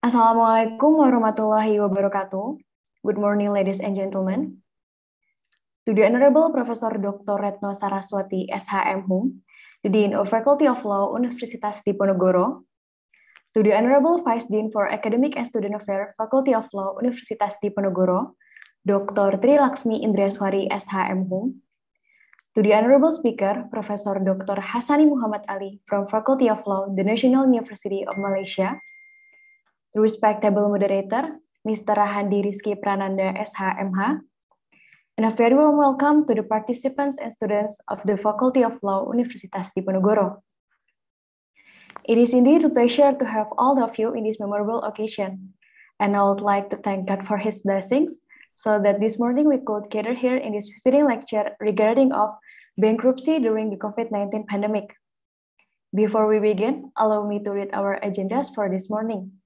Assalamualaikum warahmatullahi wabarakatuh. Good morning, ladies and gentlemen. To the Honorable Professor Dr. Retno Saraswati, SHM Hum, the Dean of Faculty of Law, Universitas Diponegoro. To the Honorable Vice Dean for Academic and Student Affairs, Faculty of Law, Universitas Diponegoro, Dr. Tri Laksmi Indriaswari, SHM Hum. To the Honorable Speaker, Professor Dr. Hasani Muhammad Ali from Faculty of Law, the National University of Malaysia, the respectable moderator, Mr. Rahandi Rizky Prananda, SHMH, and a very warm welcome to the participants and students of the Faculty of Law, Universitas Diponegoro. It is indeed a pleasure to have all of you in this memorable occasion, and I would like to thank God for His blessings, so that this morning we could gather here in this visiting lecture regarding of bankruptcy during the COVID-19 pandemic. Before we begin, allow me to read our agendas for this morning.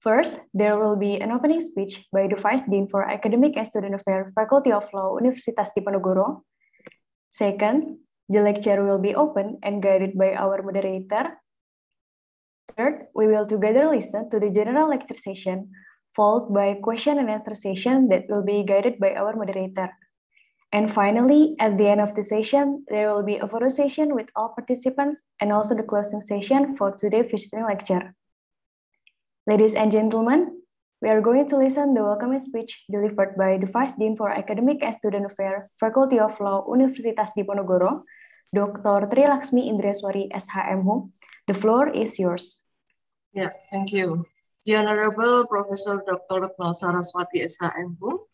First, there will be an opening speech by the Vice Dean for Academic and Student Affairs, Faculty of Law, Universitas Diponegoro. Second, the lecture will be open and guided by our moderator. Third, we will together listen to the general lecture session, followed by question and answer session that will be guided by our moderator. And finally, at the end of the session, there will be a photo session with all participants and also the closing session for today's visiting lecture. Ladies and gentlemen, we are going to listen the welcoming speech delivered by the Vice Dean for Academic and Student Affairs, Faculty of Law, Universitas Diponegoro, Dr. Tri Laksmi Indriaswari, SHMU. The floor is yours. Yeah, thank you. The Honorable Professor Dr. Retno Saraswati, SHMU,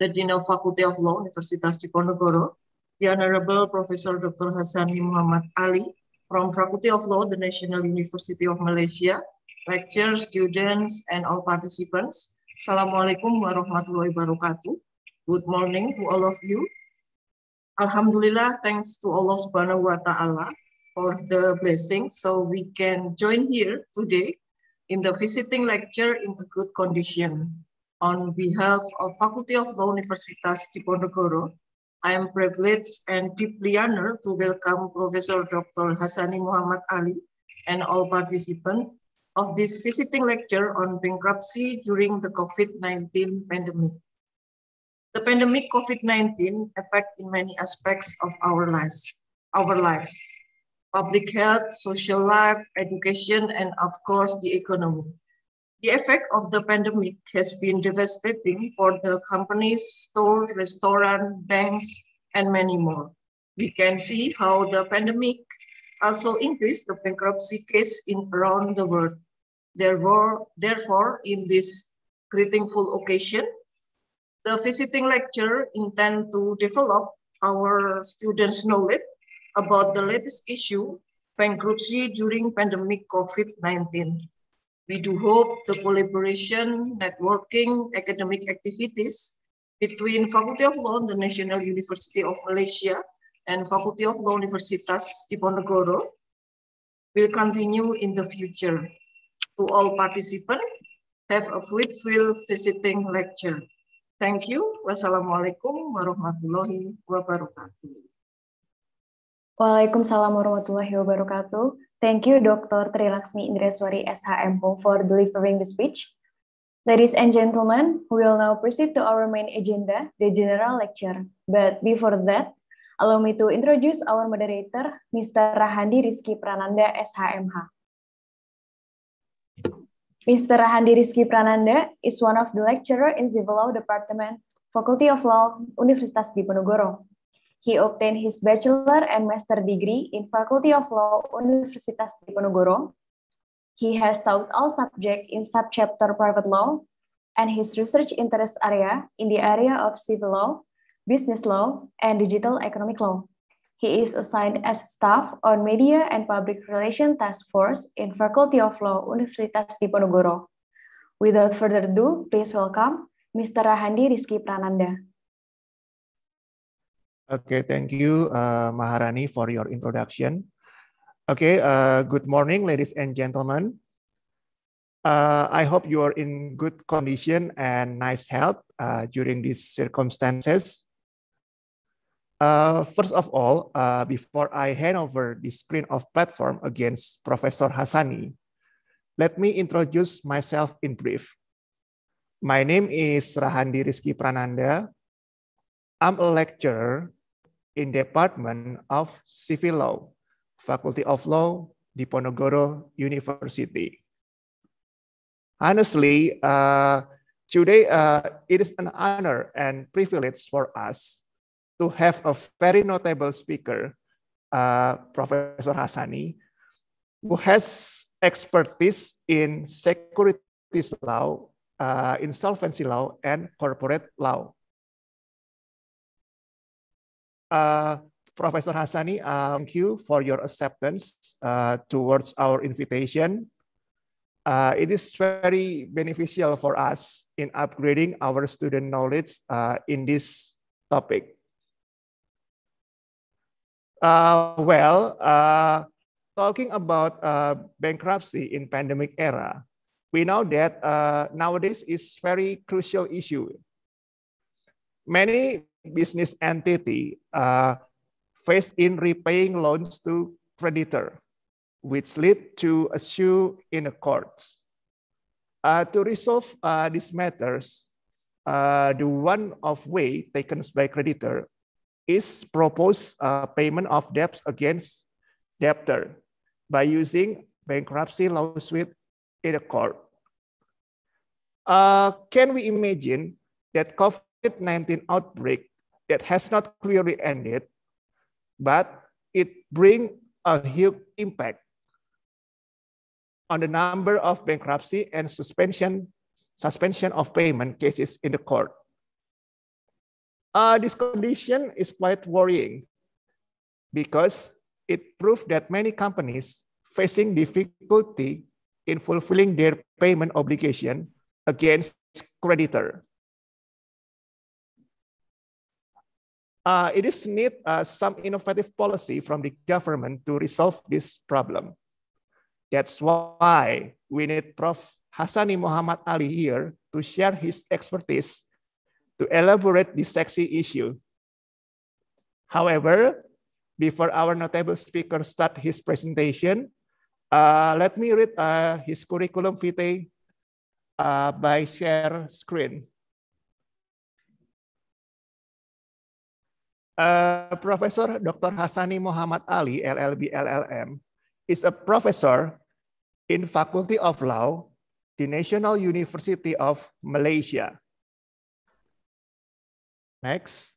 the Dean of Faculty of Law, Universitas Diponegoro, the Honorable Professor Dr. Hassani Muhammad Ali from Faculty of Law, the National University of Malaysia, lecture, students, and all participants. Assalamualaikum warahmatullahi wabarakatuh. Good morning to all of you. Alhamdulillah, thanks to Allah subhanahu wa ta'ala for the blessing. So we can join here today in the visiting lecture in a good condition. On behalf of Faculty of Law Universitas Diponegoro, I am privileged and deeply honored to welcome Professor Dr. Hasani Muhammad Ali and all participants of this visiting lecture on bankruptcy during the COVID-19 pandemic. The pandemic COVID-19 affect in many aspects of our lives, our lives, public health, social life, education, and of course the economy. The effect of the pandemic has been devastating for the companies, stores, restaurant, banks, and many more. We can see how the pandemic also increased the bankruptcy case in around the world. Therefore, therefore in this greetingful occasion, the visiting lecturer intend to develop our students' knowledge about the latest issue, bankruptcy during pandemic COVID-19. We do hope the collaboration, networking, academic activities between Faculty of Law, the National University of Malaysia, and Faculty of Law Universitas Diponegoro will continue in the future. To all participants, have a fruitful visiting lecture. Thank you. Wassalamualaikum warahmatullahi wabarakatuh. Waalaikumsalam warahmatullahi wabarakatuh. Thank you, Dr. Tri Laksmi Indreswari SHM for delivering the speech. Ladies and gentlemen, we will now proceed to our main agenda, the general lecture. But before that, Allow me to introduce our moderator, Mr. Rahandi Rizky Prananda, SHMH. Mr. Rahandi Rizky Prananda is one of the lecturer in Civil Law Department, Faculty of Law, Universitas Diponegoro. He obtained his bachelor and master degree in Faculty of Law, Universitas Diponegoro. He has taught all subjects in subchapter private law, and his research interest area in the area of civil law, business law, and digital economic law. He is assigned as staff on Media and Public Relations Task Force in Faculty of Law, Universitas Diponegoro. Without further ado, please welcome Mr. Rahandi Rizky Prananda. Okay, thank you, uh, Maharani, for your introduction. Okay, uh, good morning, ladies and gentlemen. Uh, I hope you are in good condition and nice health uh, during these circumstances. Uh, first of all, uh, before I hand over the screen of platform against Professor Hassani, let me introduce myself in brief. My name is Rahandi Rizky Prananda. I'm a lecturer in Department of Civil Law, Faculty of Law, Diponegoro University. Honestly, uh, today uh, it is an honor and privilege for us to have a very notable speaker, uh, Professor Hassani, who has expertise in securities law, uh, insolvency law, and corporate law. Uh, Professor Hasani, uh, thank you for your acceptance uh, towards our invitation. Uh, it is very beneficial for us in upgrading our student knowledge uh, in this topic. Well, talking about bankruptcy in pandemic era, we know that nowadays is very crucial issue. Many business entity uh, faced in repaying loans to creditor, which lead to a sue in the courts. Uh, to resolve uh, these matters, uh, the one of way taken by creditor is propose uh, payment of debts against debtor by using bankruptcy lawsuit in the court. Uh, can we imagine that COVID-19 outbreak that has not clearly ended, but it brings a huge impact on the number of bankruptcy and suspension, suspension of payment cases in the court. Uh, this condition is quite worrying because it proves that many companies facing difficulty in fulfilling their payment obligation against creditor. Uh, it is need uh, some innovative policy from the government to resolve this problem. That's why we need Prof. Hassani Muhammad Ali here to share his expertise to elaborate this sexy issue. However, before our notable speaker start his presentation, uh, let me read uh, his curriculum vitae uh, by share screen. Uh, professor Dr. Hasani Muhammad Ali, LLB LLM, is a professor in Faculty of Law, the National University of Malaysia. Next.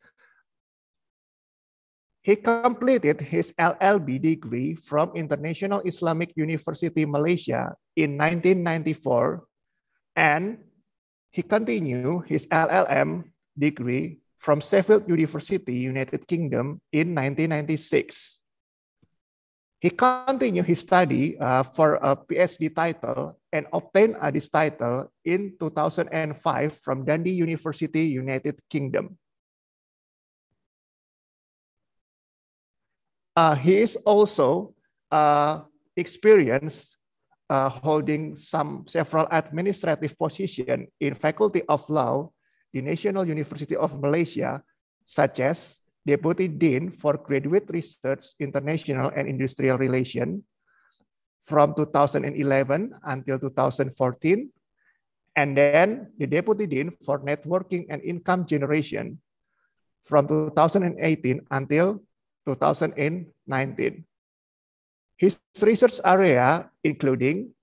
He completed his LLB degree from International Islamic University Malaysia in 1994 and he continued his LLM degree from Sheffield University, United Kingdom in 1996. He continued his study uh, for a PhD title and obtained uh, this title in 2005 from Dundee University, United Kingdom. Uh, he is also uh, experienced uh, holding some several administrative positions in Faculty of Law the National University of Malaysia, such as Deputy Dean for Graduate Research, International and Industrial Relation from 2011 until 2014, and then the Deputy Dean for Networking and Income Generation from 2018 until 2019. His research area including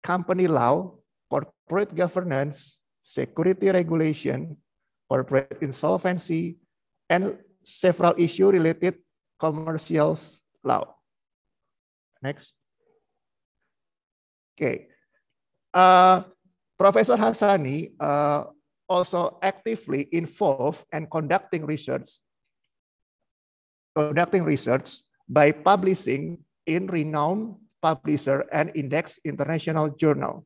company law, corporate governance, security regulation, corporate insolvency, and several issue related commercial law. Next. Okay. Uh, Professor Hassani uh, also actively involved and conducting research, conducting research by publishing in renowned publisher and index international journal.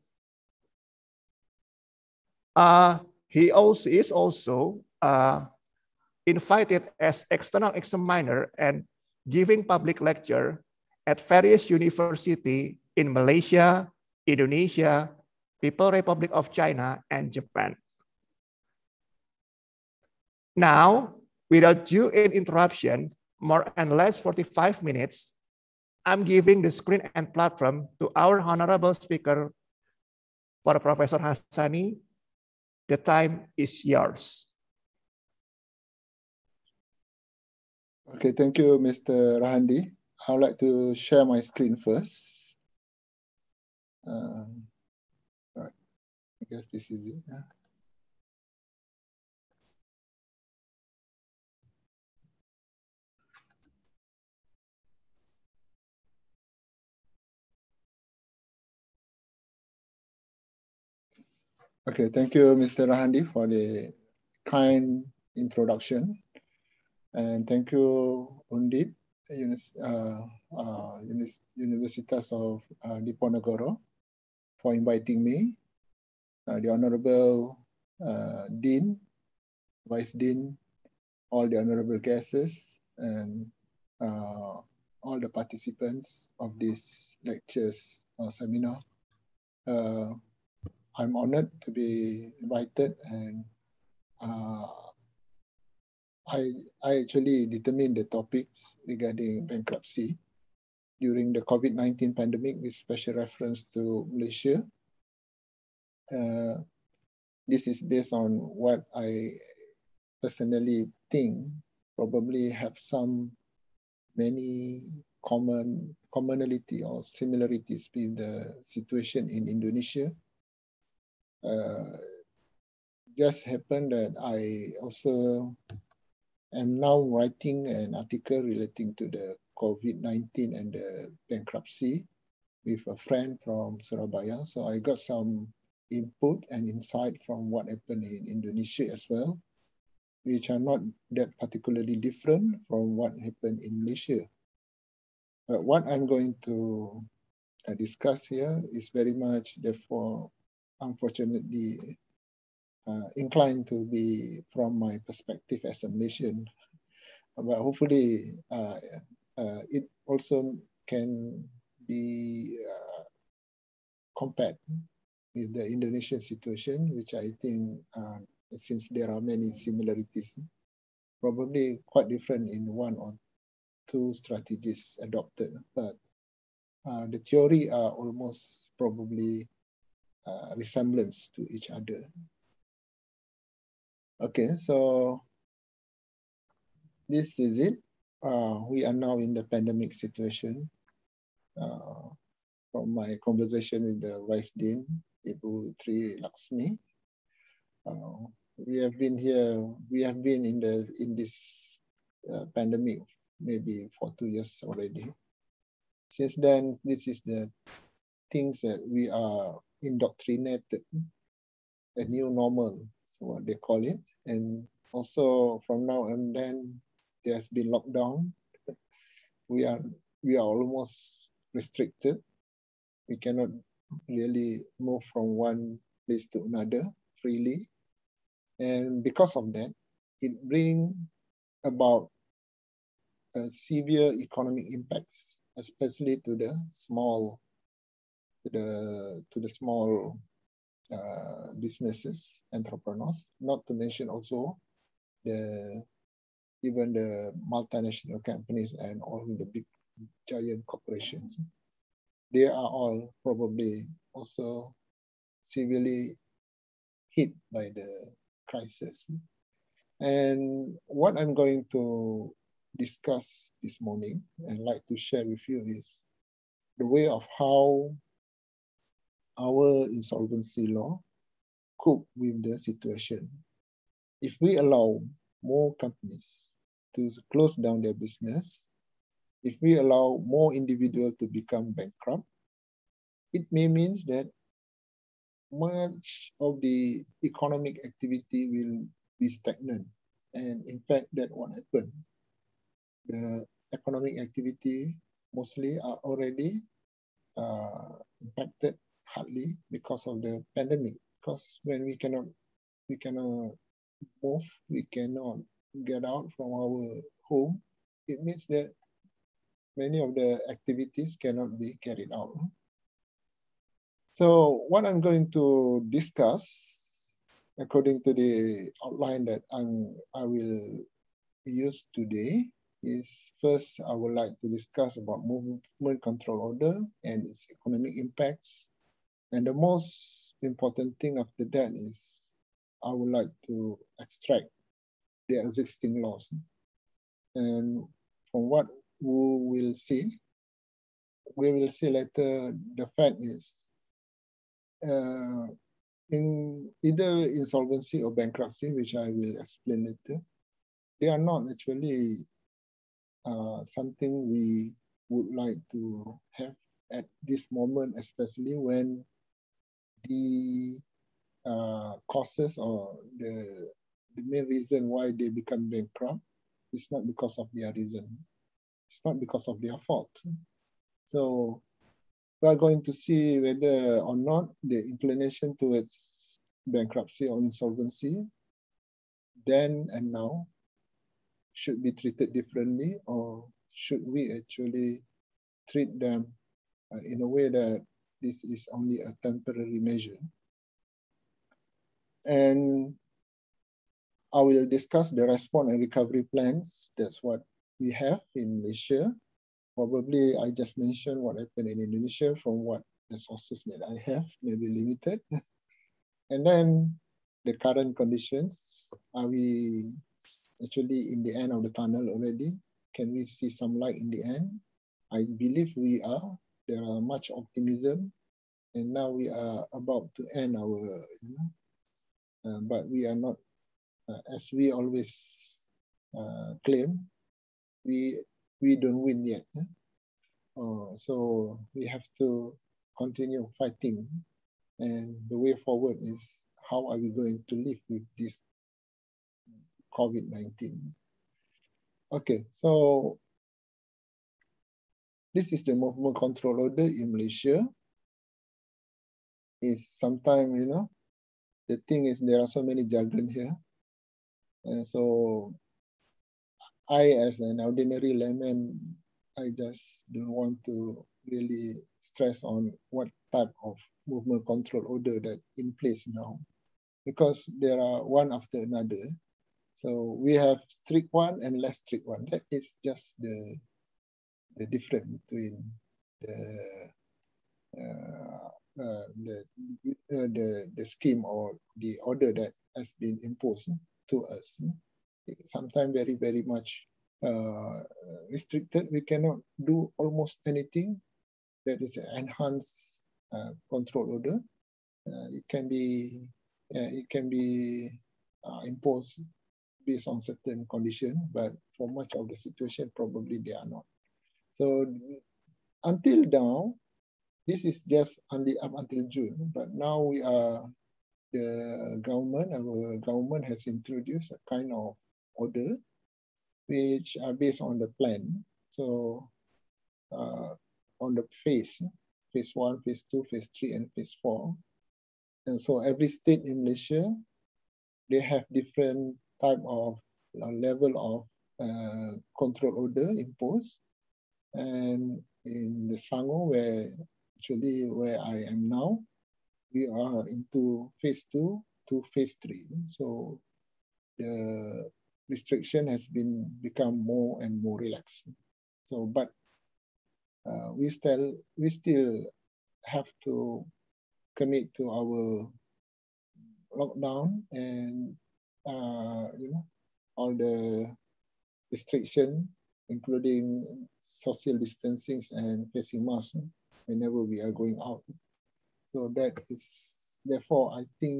Uh, he also is also uh, invited as external examiner and giving public lecture at various university in Malaysia, Indonesia, People Republic of China, and Japan. Now, Without due interruption, more and less 45 minutes, I'm giving the screen and platform to our honorable speaker for Professor Hasani. The time is yours. Okay, thank you, Mr. Rahandi. I would like to share my screen first. Um, all right, I guess this is it. Yeah. Okay, thank you, Mr. Rahandi, for the kind introduction. And thank you, Undip, uh, uh, Universitas of uh, Diponegoro, for inviting me. Uh, the Honorable uh, Dean, Vice Dean, all the honorable guests, and uh, all the participants of this lectures or seminar. I'm honored to be invited and uh, I, I actually determined the topics regarding bankruptcy during the COVID-19 pandemic with special reference to Malaysia. Uh, this is based on what I personally think probably have some many common commonality or similarities with the situation in Indonesia uh, just happened that I also am now writing an article relating to the COVID-19 and the bankruptcy with a friend from Surabaya. So I got some input and insight from what happened in Indonesia as well, which are not that particularly different from what happened in Malaysia. But what I'm going to uh, discuss here is very much therefore unfortunately uh, inclined to be from my perspective as a Malaysian. But hopefully uh, uh, it also can be uh, compared with the Indonesian situation, which I think uh, since there are many similarities, probably quite different in one or two strategies adopted, but uh, the theory are almost probably uh, resemblance to each other. Okay, so this is it. Uh, we are now in the pandemic situation. Uh, from my conversation with the Vice Dean, Ibu Tri Laksmi, uh, we have been here, we have been in the in this uh, pandemic maybe for two years already. Since then, this is the things that we are indoctrinated, a new normal, so what they call it. And also from now and then, there's been lockdown. We are we are almost restricted. We cannot really move from one place to another freely. And because of that, it brings about severe economic impacts, especially to the small to the to the small uh, businesses, entrepreneurs, not to mention also the even the multinational companies and all the big giant corporations. They are all probably also severely hit by the crisis. And what I'm going to discuss this morning and like to share with you is the way of how our insolvency law cope with the situation. If we allow more companies to close down their business, if we allow more individuals to become bankrupt, it may mean that much of the economic activity will be stagnant. And in fact, that what happened. The economic activity mostly are already uh, impacted hardly because of the pandemic. Because when we cannot, we cannot move, we cannot get out from our home, it means that many of the activities cannot be carried out. So what I'm going to discuss, according to the outline that I'm, I will use today is first, I would like to discuss about movement control order and its economic impacts. And the most important thing after that is I would like to extract the existing laws. And from what we will see, we will see later, the fact is, uh, in either insolvency or bankruptcy, which I will explain later, they are not actually uh, something we would like to have at this moment, especially when the uh, causes or the, the main reason why they become bankrupt is not because of their reason. It's not because of their fault. So we are going to see whether or not the inclination towards bankruptcy or insolvency then and now should be treated differently or should we actually treat them uh, in a way that this is only a temporary measure. And I will discuss the response and recovery plans. That's what we have in Malaysia. Probably I just mentioned what happened in Indonesia from what the sources that I have, maybe limited. and then the current conditions, are we actually in the end of the tunnel already? Can we see some light in the end? I believe we are. There are much optimism. And now we are about to end our, you know, uh, but we are not, uh, as we always uh, claim, we we don't win yet. Eh? Uh, so we have to continue fighting. And the way forward is how are we going to live with this COVID-19. Okay, so this is the movement control order in Malaysia. Is sometimes, you know, the thing is there are so many jargon here. And so I, as an ordinary layman, I just don't want to really stress on what type of movement control order that in place now, because there are one after another. So we have strict one and less strict one. That is just the the difference between the uh, uh, the, uh, the the scheme or the order that has been imposed to us. Sometimes very very much uh, restricted. We cannot do almost anything that is enhanced uh, control order. Uh, it can be it can be imposed based on certain condition, but for much of the situation, probably they are not. So until now, this is just only up until June, but now we are, the government, our government has introduced a kind of order which are based on the plan. So uh, on the phase, phase one, phase two, phase three, and phase four. And so every state in Malaysia, they have different type of uh, level of uh, control order imposed. And in the Selangor, where actually where I am now, we are into phase two to phase three. So the restriction has been become more and more relaxed. So, but uh, we still we still have to commit to our lockdown and uh, you know, all the restriction, including social distancing and facing masks whenever we are going out. So that is, therefore, I think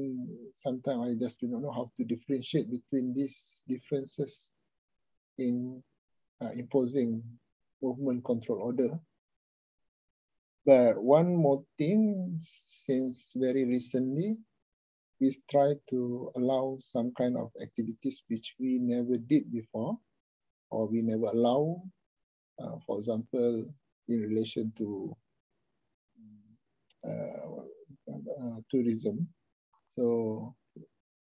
sometimes I just do not know how to differentiate between these differences in uh, imposing movement control order. But one more thing, since very recently, we try to allow some kind of activities which we never did before or we never allow. Uh, for example, in relation to uh, uh, tourism. So,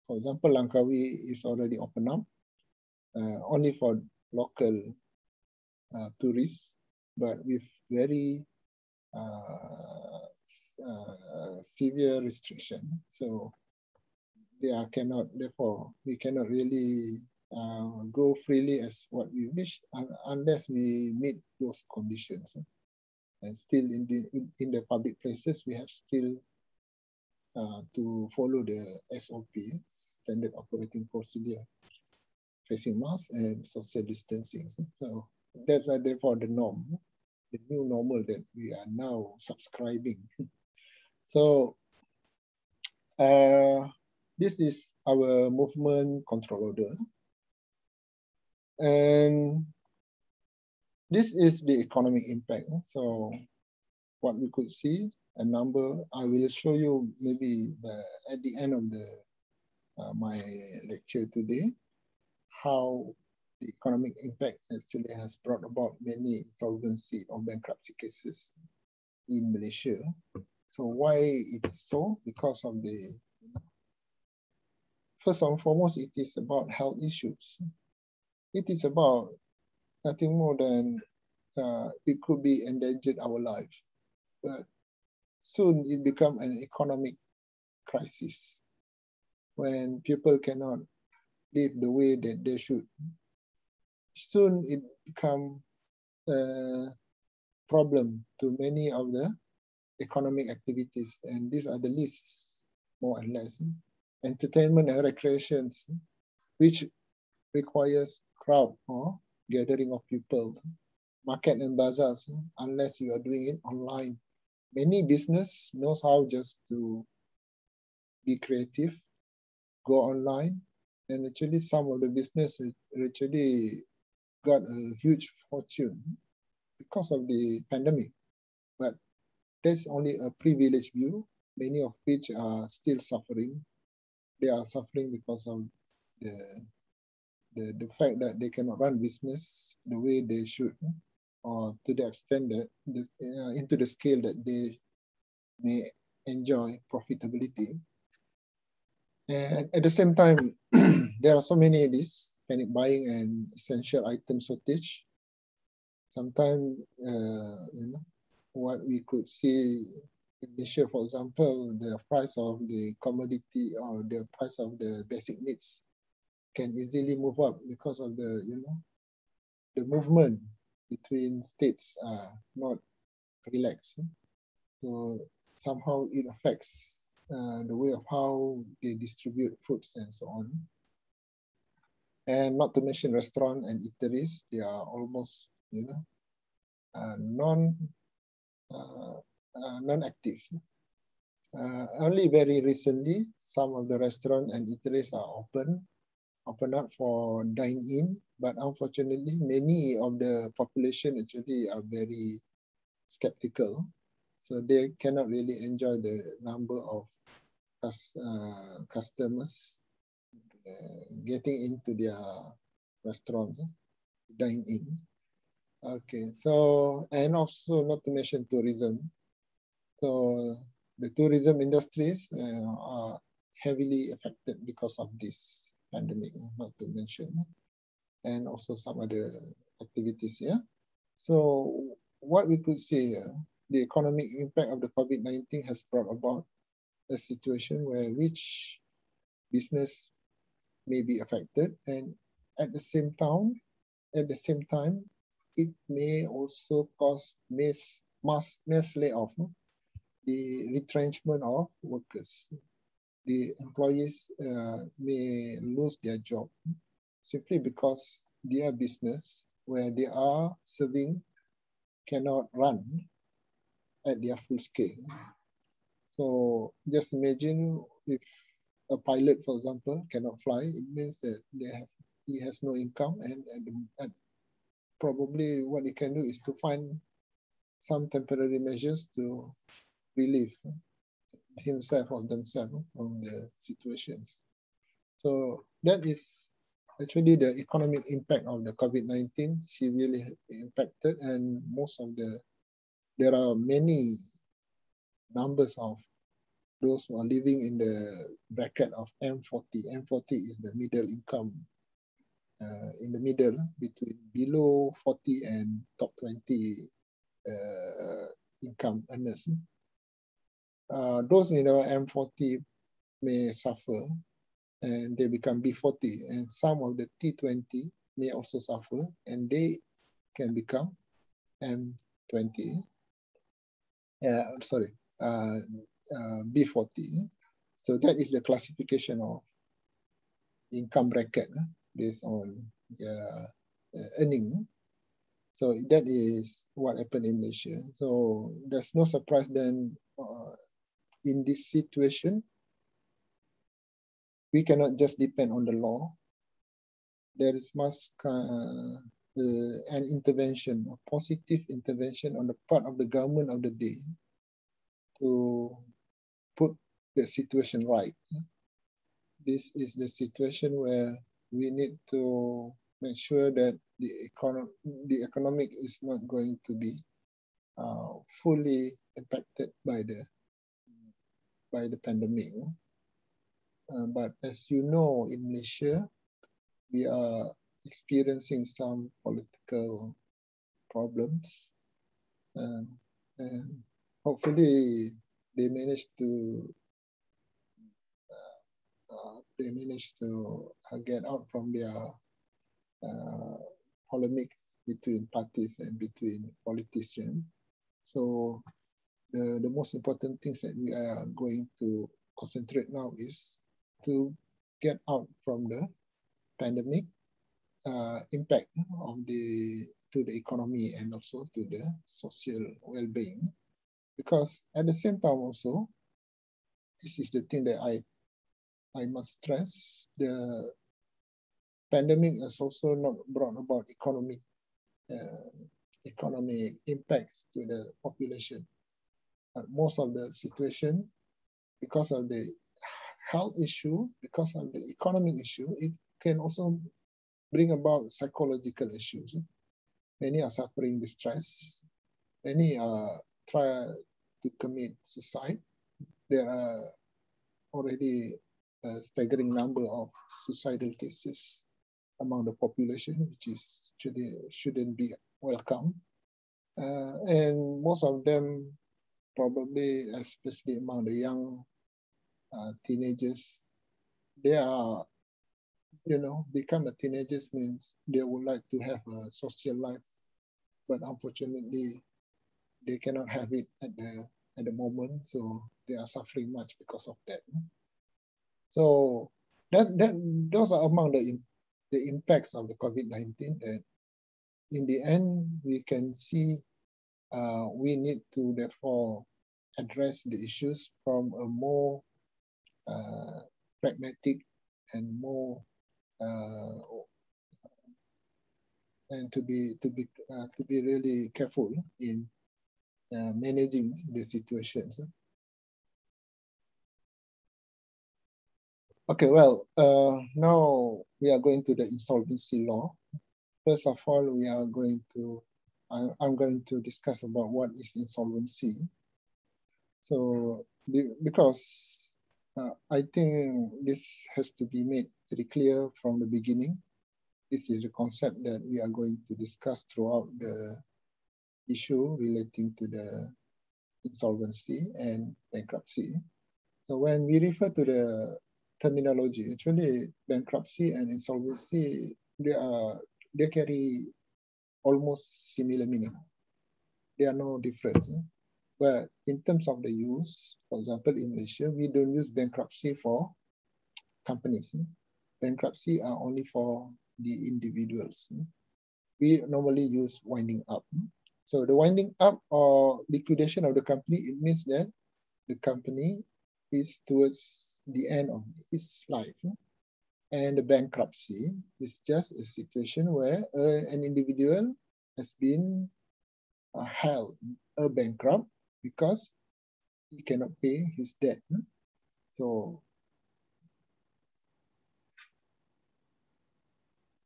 for example, Langkawi is already open up uh, only for local uh, tourists, but with very severe restriction. So they are cannot, therefore, we cannot really uh, go freely as what we wish unless we meet those conditions. And still in the, in the public places, we have still uh, to follow the SOP, standard operating procedure, facing masks and social distancing. So that's uh, therefore the norm, the new normal that we are now subscribing. so uh, this is our movement control order. And this is the economic impact. So what we could see, a number, I will show you maybe the, at the end of the uh, my lecture today, how the economic impact actually has brought about many insolvency or bankruptcy cases in Malaysia. So why it is so? Because of the, first and foremost, it is about health issues. It is about nothing more than uh, it could be endangered our life. But soon it become an economic crisis when people cannot live the way that they should. Soon it become a problem to many of the economic activities and these are the least more or less entertainment and recreations which requires crowd or gathering of people, market and bazaars, unless you are doing it online. Many business knows how just to be creative, go online, and actually some of the business actually got a huge fortune because of the pandemic. But that's only a privileged view, many of which are still suffering. They are suffering because of the the, the fact that they cannot run business the way they should, or to the extent that this, uh, into the scale that they may enjoy profitability. And at the same time, there are so many of these panic buying and essential item shortage. Sometimes, uh, you know, what we could see in Asia, for example, the price of the commodity or the price of the basic needs can easily move up because of the, you know, the movement between states are not relaxed. So somehow it affects uh, the way of how they distribute foods and so on. And not to mention restaurant and eateries, they are almost, you know, uh, non, uh, uh non-active. Uh, only very recently, some of the restaurant and eateries are open, open up for dine-in, but unfortunately, many of the population actually are very skeptical. So they cannot really enjoy the number of uh, customers uh, getting into their restaurants, dine-in. Okay, so, and also not to mention tourism. So the tourism industries uh, are heavily affected because of this pandemic, not to mention, and also some other activities here. So what we could say here, the economic impact of the COVID-19 has brought about a situation where which business may be affected and at the same time, at the same time, it may also cause mass, mass, mass layoff, the retrenchment of workers the employees uh, may lose their job simply because their business where they are serving cannot run at their full scale. So just imagine if a pilot, for example, cannot fly, it means that they have he has no income and, and, and probably what he can do is to find some temporary measures to relieve himself or themselves from the situations. So that is actually the economic impact of the COVID-19 severely impacted and most of the, there are many numbers of those who are living in the bracket of M40. M40 is the middle income, uh, in the middle between below 40 and top 20 uh, income earners uh, those in the M40 may suffer and they become B40 and some of the T20 may also suffer and they can become M20. Uh, sorry, uh, uh, B40. So that is the classification of income bracket uh, based on uh, earning. So that is what happened in Malaysia. So there's no surprise then uh, in this situation, we cannot just depend on the law. There is must uh, uh, an intervention, a positive intervention on the part of the government of the day to put the situation right. This is the situation where we need to make sure that the, econo the economic is not going to be uh, fully impacted by the by the pandemic. Uh, but as you know, in Malaysia, we are experiencing some political problems. Um, and hopefully they manage to uh, uh, they manage to uh, get out from their uh, polemics between parties and between politicians. So the, the most important things that we are going to concentrate now is to get out from the pandemic uh, impact of the to the economy and also to the social well-being. Because at the same time also this is the thing that i i must stress the pandemic has also not brought about economic uh, economic impacts to the population most of the situation because of the health issue because of the economic issue it can also bring about psychological issues. Many are suffering distress. Many are trying to commit suicide. There are already a staggering number of suicidal cases among the population, which is should, shouldn't be welcome. Uh, and most of them probably, especially among the young uh, teenagers, they are you know, become a teenagers means they would like to have a social life, but unfortunately, they cannot have it at the at the moment, so they are suffering much because of that. So that that those are among the the impacts of the COVID-19 that in the end we can see uh, we need to therefore address the issues from a more uh, pragmatic and more uh, and to be to be uh, to be really careful in uh, managing the situations. Okay, well, uh, now we are going to the insolvency law. First of all, we are going to, I, I'm going to discuss about what is insolvency. So, because uh, I think this has to be made very clear from the beginning. This is the concept that we are going to discuss throughout the issue relating to the insolvency and bankruptcy. So when we refer to the terminology, actually bankruptcy and insolvency, they are they carry almost similar meaning. There are no difference. Eh? But in terms of the use, for example, in Malaysia, we don't use bankruptcy for companies. Eh? Bankruptcy are only for the individuals. Eh? We normally use winding up. So the winding up or liquidation of the company, it means that the company is towards the end of its life. And the bankruptcy is just a situation where uh, an individual has been uh, held a bankrupt because he cannot pay his debt. So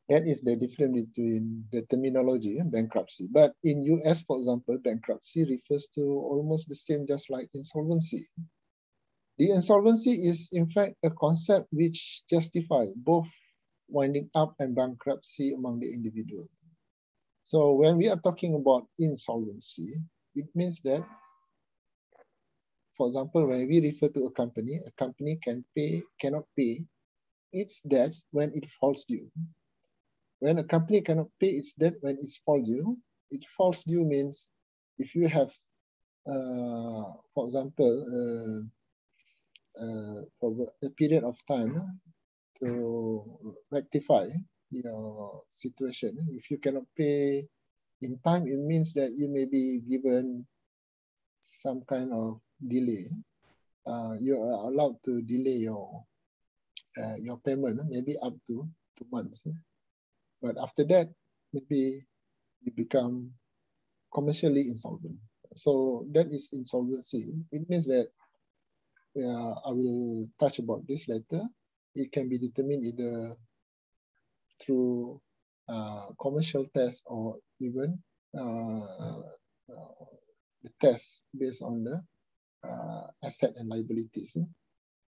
that is the difference between the terminology and bankruptcy. But in US, for example, bankruptcy refers to almost the same just like insolvency. The insolvency is in fact a concept which justifies both winding up and bankruptcy among the individual. So when we are talking about insolvency, it means that for example, when we refer to a company, a company can pay, cannot pay its debts when it falls due. When a company cannot pay its debt when it falls due, it falls due means if you have, uh, for example, uh, for a period of time to rectify your situation. If you cannot pay in time, it means that you may be given some kind of delay. Uh, you are allowed to delay your uh, your payment, maybe up to two months. But after that, maybe you become commercially insolvent. So that is insolvency. It means that uh, I will touch about this later. It can be determined either through uh, commercial tests or even uh, uh, the test based on the uh, asset and liabilities.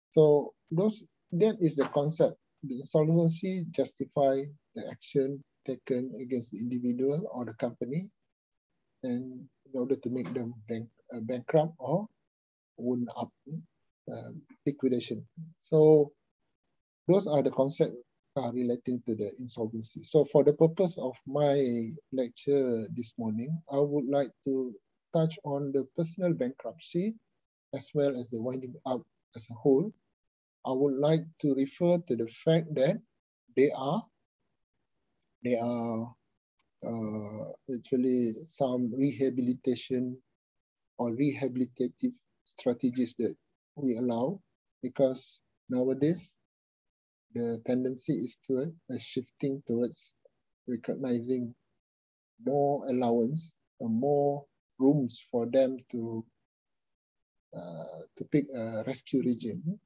So those that is the concept. The insolvency justify the action taken against the individual or the company and in order to make them bank, uh, bankrupt or wound up uh, liquidation. So those are the concepts uh, relating to the insolvency. So for the purpose of my lecture this morning, I would like to touch on the personal bankruptcy as well as the winding up as a whole I would like to refer to the fact that they are they are uh, actually some rehabilitation or rehabilitative strategies that we allow because nowadays the tendency is toward a shifting towards recognizing more allowance and more rooms for them to uh, to pick a rescue regime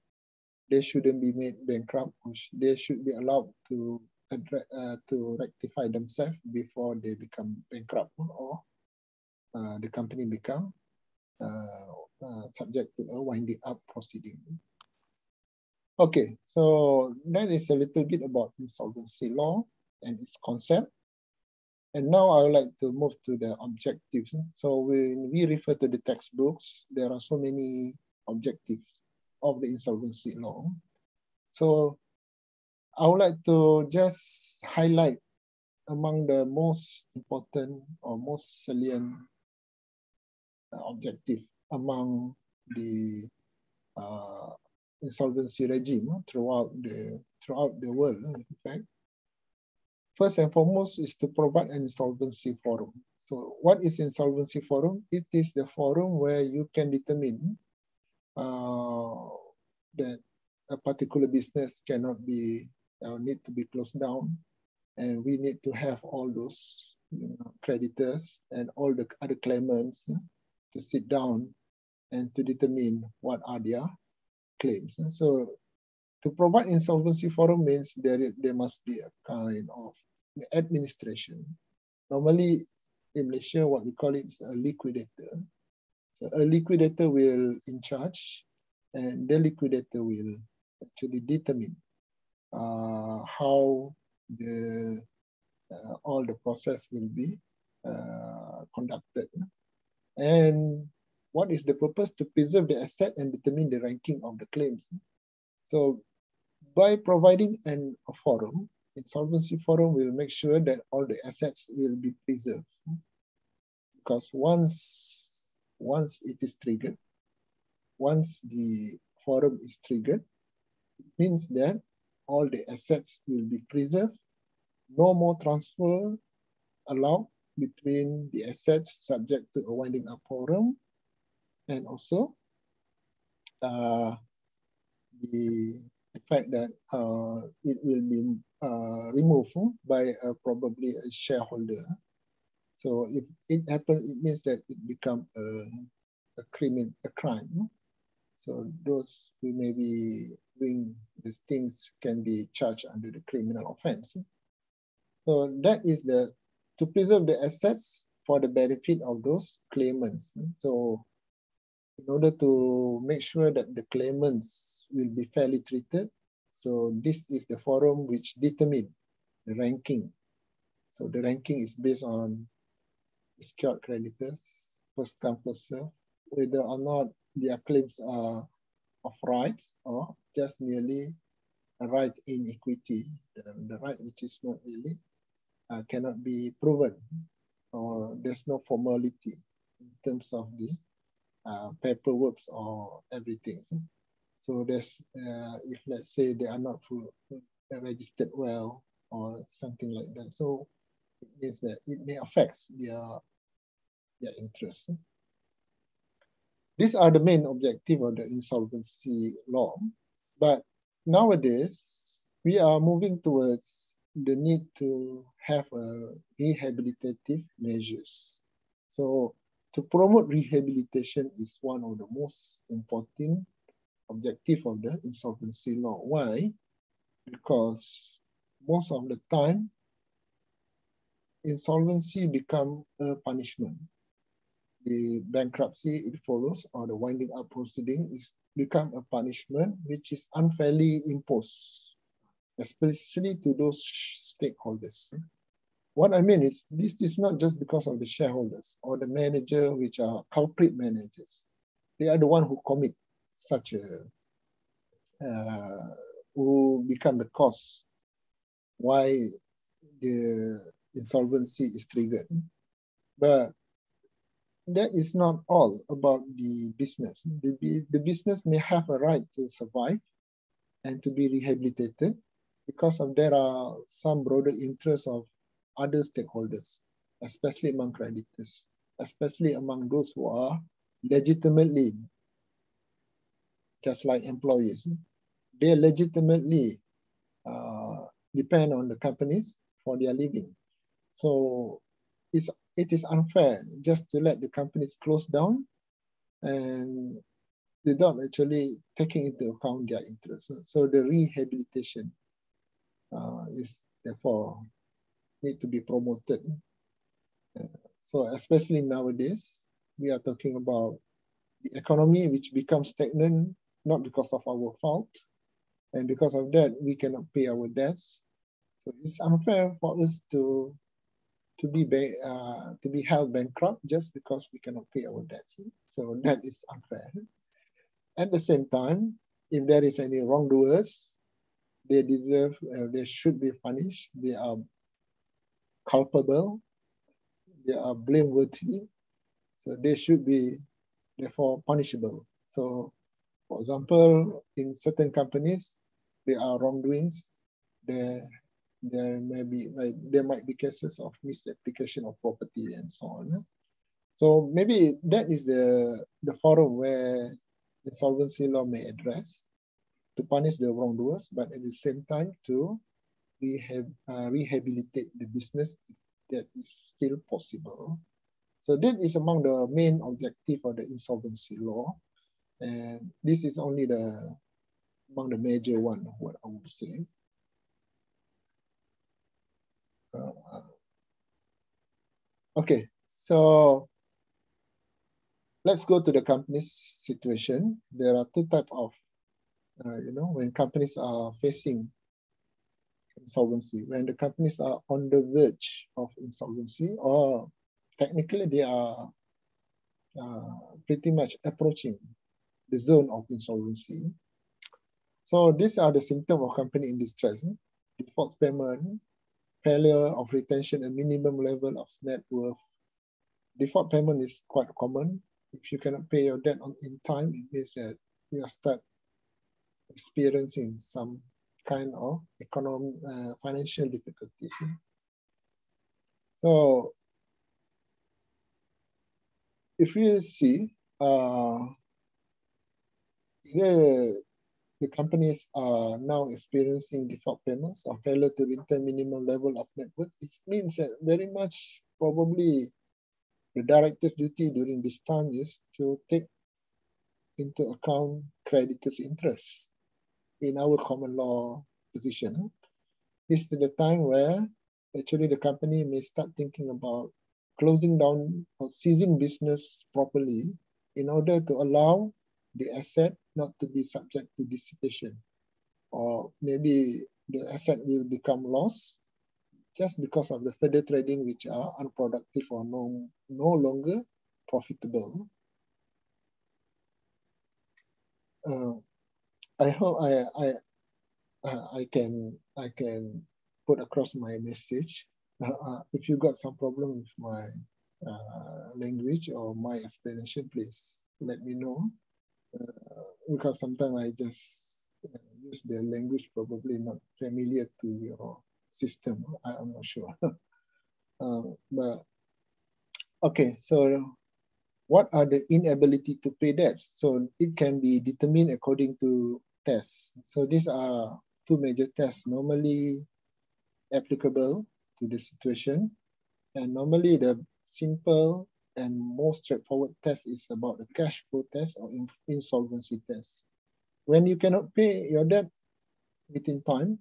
they shouldn't be made bankrupt. They should be allowed to uh, to rectify themselves before they become bankrupt or uh, the company become uh, uh, subject to a winding up proceeding. Okay, so that is a little bit about insolvency law and its concept. And now I would like to move to the objectives. So when we refer to the textbooks, there are so many objectives of the insolvency law. So I would like to just highlight among the most important or most salient uh, objective among the uh, insolvency regime throughout the throughout the world. In fact, first and foremost is to provide an insolvency forum. So, what is insolvency forum? It is the forum where you can determine uh, that a particular business cannot be uh, need to be closed down and we need to have all those you know, creditors and all the other claimants to sit down and to determine what are their claims. So to provide insolvency forum means there, there must be a kind of administration. Normally in Malaysia, what we call it is a liquidator. So a liquidator will in charge and the liquidator will actually determine uh, how the uh, all the process will be uh, conducted. And what is the purpose? To preserve the asset and determine the ranking of the claims. So by providing an, a forum, insolvency forum will make sure that all the assets will be preserved. Because once, once it is triggered, once the forum is triggered, it means that all the assets will be preserved, no more transfer allowed between the assets subject to a winding up forum, and also uh, the, fact that uh, it will be uh, removed by probably a shareholder. So if it happens, it means that it become a, a a crime. So those who may be doing these things can be charged under the criminal offense. So that is the, to preserve the assets for the benefit of those claimants. So in order to make sure that the claimants will be fairly treated, so this is the forum which determine the ranking. So the ranking is based on secured creditors, first come, first serve, whether or not their claims are of rights or just merely a right in equity, the, the right which is not really, uh, cannot be proven, or there's no formality in terms of the uh, paperwork or everything. So, so there's, uh, if let's say they are not full, registered well or something like that. So it means that it may affect their, their interest. These are the main objective of the insolvency law. But nowadays, we are moving towards the need to have a rehabilitative measures. So to promote rehabilitation is one of the most important objective of the insolvency law. Why? Because most of the time, insolvency become a punishment. The bankruptcy it follows or the winding up proceeding is become a punishment which is unfairly imposed, especially to those stakeholders. What I mean is this is not just because of the shareholders or the manager, which are culprit managers. They are the one who commit such a, uh, who become the cause why the insolvency is triggered. But that is not all about the business. The, the business may have a right to survive and to be rehabilitated because of there are some broader interests of other stakeholders, especially among creditors, especially among those who are legitimately, just like employees, they legitimately uh, depend on the companies for their living. So it's, it is unfair just to let the companies close down and without actually taking into account their interests. So the rehabilitation uh, is therefore need to be promoted. Uh, so especially nowadays, we are talking about the economy which becomes stagnant, not because of our fault. And because of that, we cannot pay our debts. So it's unfair for us to to be uh, to be held bankrupt just because we cannot pay our debts. So that is unfair. At the same time, if there is any wrongdoers, they deserve, uh, they should be punished. They are culpable, they are blameworthy, so they should be therefore punishable. So, for example, in certain companies, there are wrongdoings. There, there may be like there might be cases of misapplication of property and so on. So maybe that is the the forum where insolvency law may address to punish the wrongdoers, but at the same time to rehab, uh, rehabilitate the business that is still possible. So that is among the main objective of the insolvency law. And this is only the among the major one, what I would say. Uh, okay, so let's go to the company's situation. There are two types of, uh, you know, when companies are facing insolvency, when the companies are on the verge of insolvency or technically they are uh, pretty much approaching the zone of insolvency. So these are the symptoms of company in distress. Default payment, failure of retention a minimum level of net worth. Default payment is quite common. If you cannot pay your debt on in time, it means that you start experiencing some kind of economic uh, financial difficulties. So if you see uh, the, the companies are now experiencing default payments or failure to return minimum level of net worth, it means that very much probably the director's duty during this time is to take into account creditors' interest in our common law position, this is the time where actually the company may start thinking about closing down or ceasing business properly in order to allow the asset not to be subject to dissipation. Or maybe the asset will become lost just because of the further trading which are unproductive or no, no longer profitable. Uh, I hope I, I, uh, I can I can put across my message. Uh, uh, if you got some problem with my uh, language or my explanation, please let me know. Uh, because sometimes I just use the language probably not familiar to your system. I, am not sure. but okay, so what are the inability to pay debts? So it can be determined according to tests. So these are two major tests normally applicable to the situation. And normally the simple and most straightforward test is about the cash flow test or insolvency test. When you cannot pay your debt within time,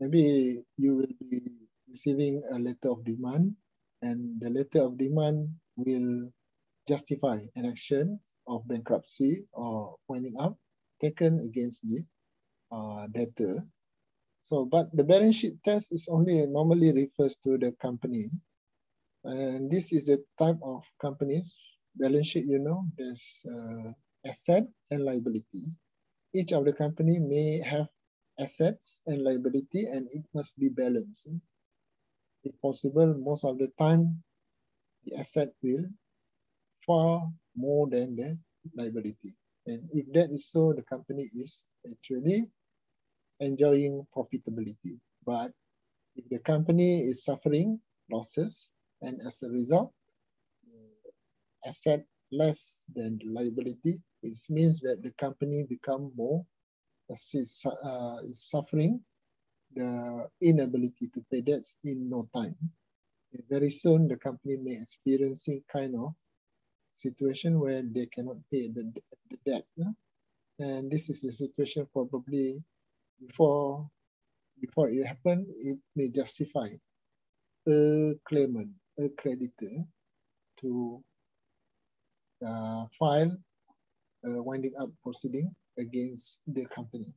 maybe you will be receiving a letter of demand and the letter of demand will justify an action of bankruptcy or winding up taken against the uh, debtor. So, but the balance sheet test is only normally refers to the company. And this is the type of companies, balance sheet, you know, there's uh, asset and liability. Each of the company may have assets and liability and it must be balanced. If possible, most of the time, the asset will far more than the liability. And if that is so, the company is actually enjoying profitability. But if the company is suffering losses and as a result, asset less than the liability, it means that the company become more is, uh, is suffering the inability to pay debts in no time. Very soon, the company may experiencing kind of situation where they cannot pay the, the debt. Yeah? And this is the situation probably before before it happened, it may justify a claimant, a creditor to uh, file a winding up proceeding against the company.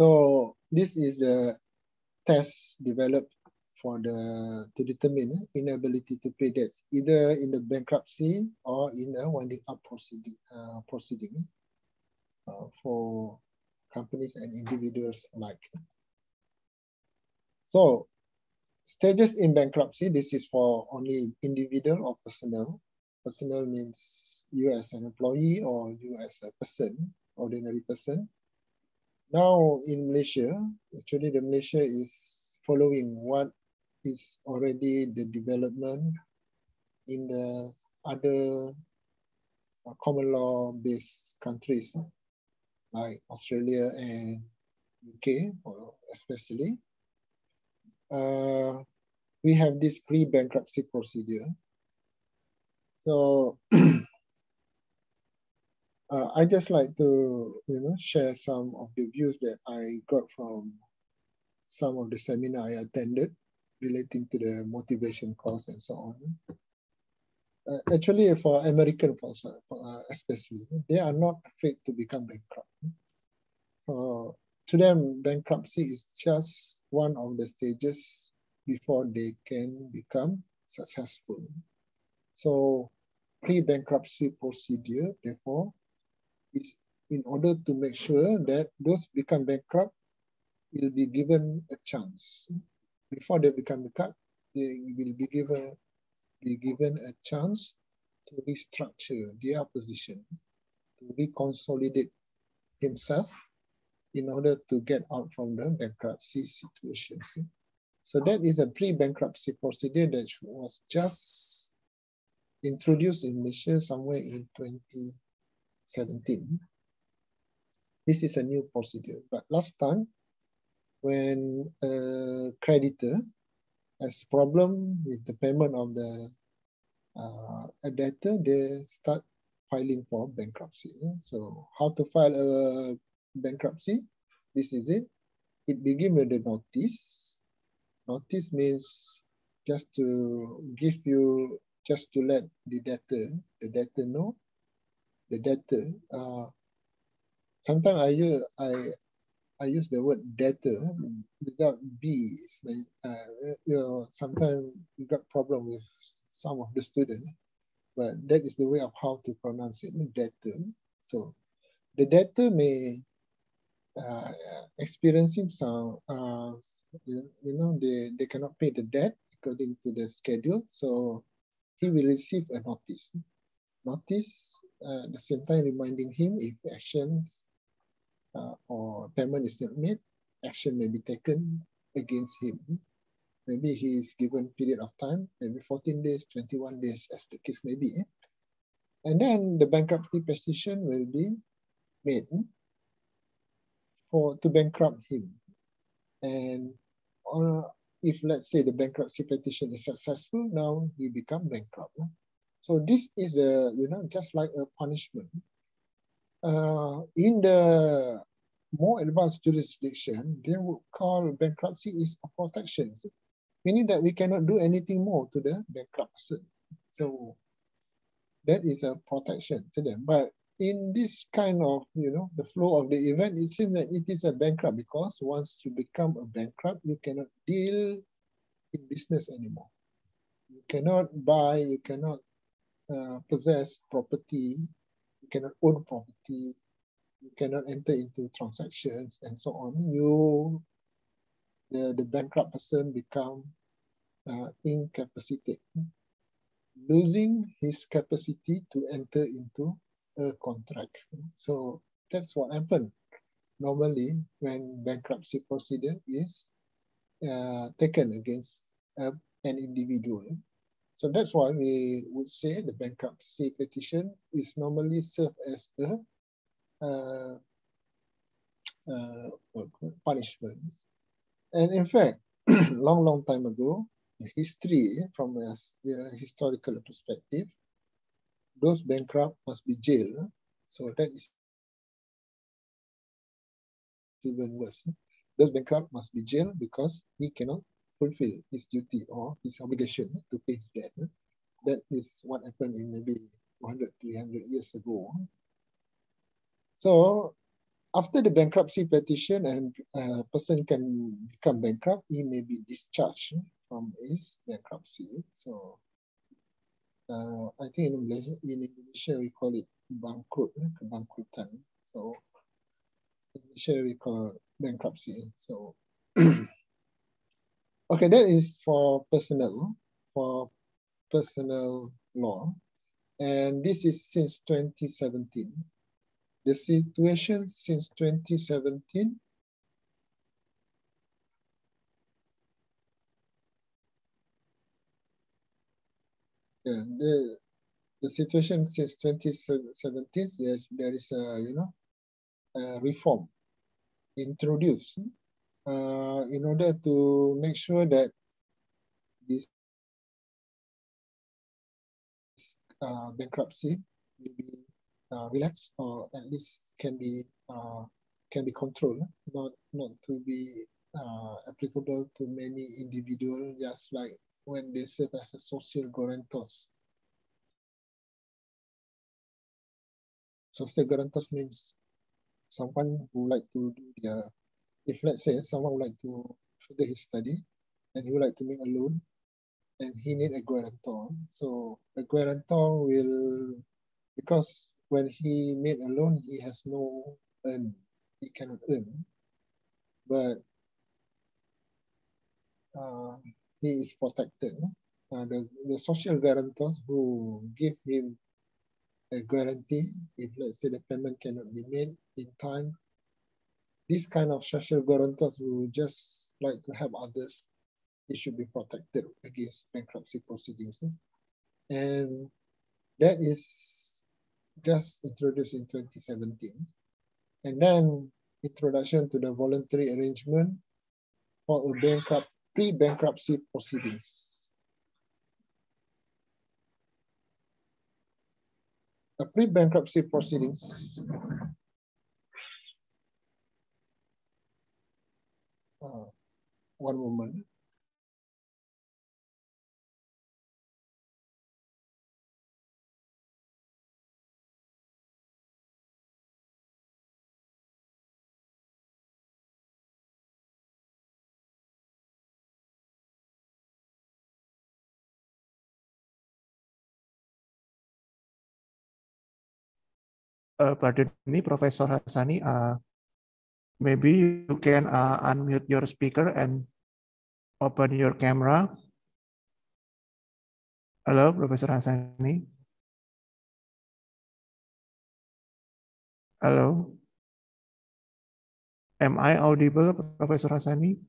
So this is the test developed for the to determine inability to pay debts, either in the bankruptcy or in a winding up proceeding. Uh, proceeding uh, for companies and individuals alike. So stages in bankruptcy, this is for only individual or personal. Personal means you as an employee or you as a person, ordinary person. Now in Malaysia, actually the Malaysia is following what is already the development in the other uh, common law based countries like Australia and UK, especially, uh, we have this pre-bankruptcy procedure. So uh, I just like to you know share some of the views that I got from some of the seminar I attended relating to the motivation course and so on uh, actually for American folks, uh, especially, they are not afraid to become bankrupt. Uh, to them, bankruptcy is just one of the stages before they can become successful. So pre-bankruptcy procedure, therefore, is in order to make sure that those become bankrupt will be given a chance. Before they become bankrupt, they will be given be given a chance to restructure their position, to reconsolidate himself in order to get out from the bankruptcy situations. So that is a pre-bankruptcy procedure that was just introduced in Malaysia somewhere in 2017. This is a new procedure, but last time when a creditor has problem with the payment of the uh, a debtor, they start filing for bankruptcy. So how to file a bankruptcy? This is it. It begins with the notice. Notice means just to give you, just to let the debtor, the debtor know, the debtor. Uh, sometimes I I, I use the word debtor without B. Uh, you know, sometimes you got problem with some of the students, but that is the way of how to pronounce it, debtor. So the debtor may uh, experiencing some, uh, you, you know, they, they cannot pay the debt according to the schedule. So he will receive a notice. Notice uh, at the same time reminding him if actions uh, or payment is not made, action may be taken against him. Maybe he is given period of time, maybe 14 days, 21 days, as the case may be. And then the bankruptcy petition will be made for to bankrupt him. And or if let's say the bankruptcy petition is successful, now he become bankrupt. So this is the, you know, just like a punishment. Uh, in the more advanced jurisdiction, they would call bankruptcy is a protection, meaning that we cannot do anything more to the bankrupt. So that is a protection to them. But in this kind of, you know, the flow of the event, it seems that it is a bankrupt because once you become a bankrupt, you cannot deal in business anymore. You cannot buy, you cannot uh, possess property, cannot own property, you cannot enter into transactions and so on. You, the, the bankrupt person become uh, incapacitated, losing his capacity to enter into a contract. So that's what happened. Normally, when bankruptcy procedure is uh, taken against uh, an individual. So that's why we would say the bankruptcy petition is normally served as a uh, uh, punishment. And in fact, long, long time ago, history from a, a historical perspective, those bankrupt must be jailed. So that is even worse. Those bankrupt must be jailed because he cannot fulfill his duty or his obligation to pay his debt. That is what happened in maybe 100, 300 years ago. So after the bankruptcy petition and a person can become bankrupt, he may be discharged from his bankruptcy. So uh, I think in Malaysia, in Indonesia, we call it bangkrut, kebangkrutan. So in Malaysia, we call bankruptcy. So, okay, that is for personal, for personal law. And this is since 2017. The situation since 2017 yeah, the the situation since 2017 there, there is a you know a reform introduced uh, in order to make sure that this uh, bankruptcy will be uh, relaxed or at least can be uh, can be controlled, not not to be uh, applicable to many individuals, just like when they serve as a social guarantors. Social guarantors means someone who like to do their, if let's say someone would like to further his study and he would like to make a loan and he need a guarantor. So a guarantor will, because when he made a loan, he has no earn, he cannot earn. But uh, he is protected. Uh, the, the social guarantors who give him a guarantee if let's say the payment cannot be made in time. This kind of social guarantors will just like to help others. They should be protected against bankruptcy proceedings. And that is just introduced in 2017. And then introduction to the voluntary arrangement for a bankrupt pre-bankruptcy proceedings. A pre-bankruptcy proceedings uh, one woman. Eh, uh, pardon me, Profesor Hasani, uh, eh, maybe you can uh, unmute your speaker and open your camera. Hello, Professor Hassani. Hello. Am I audible, Professor Hassani?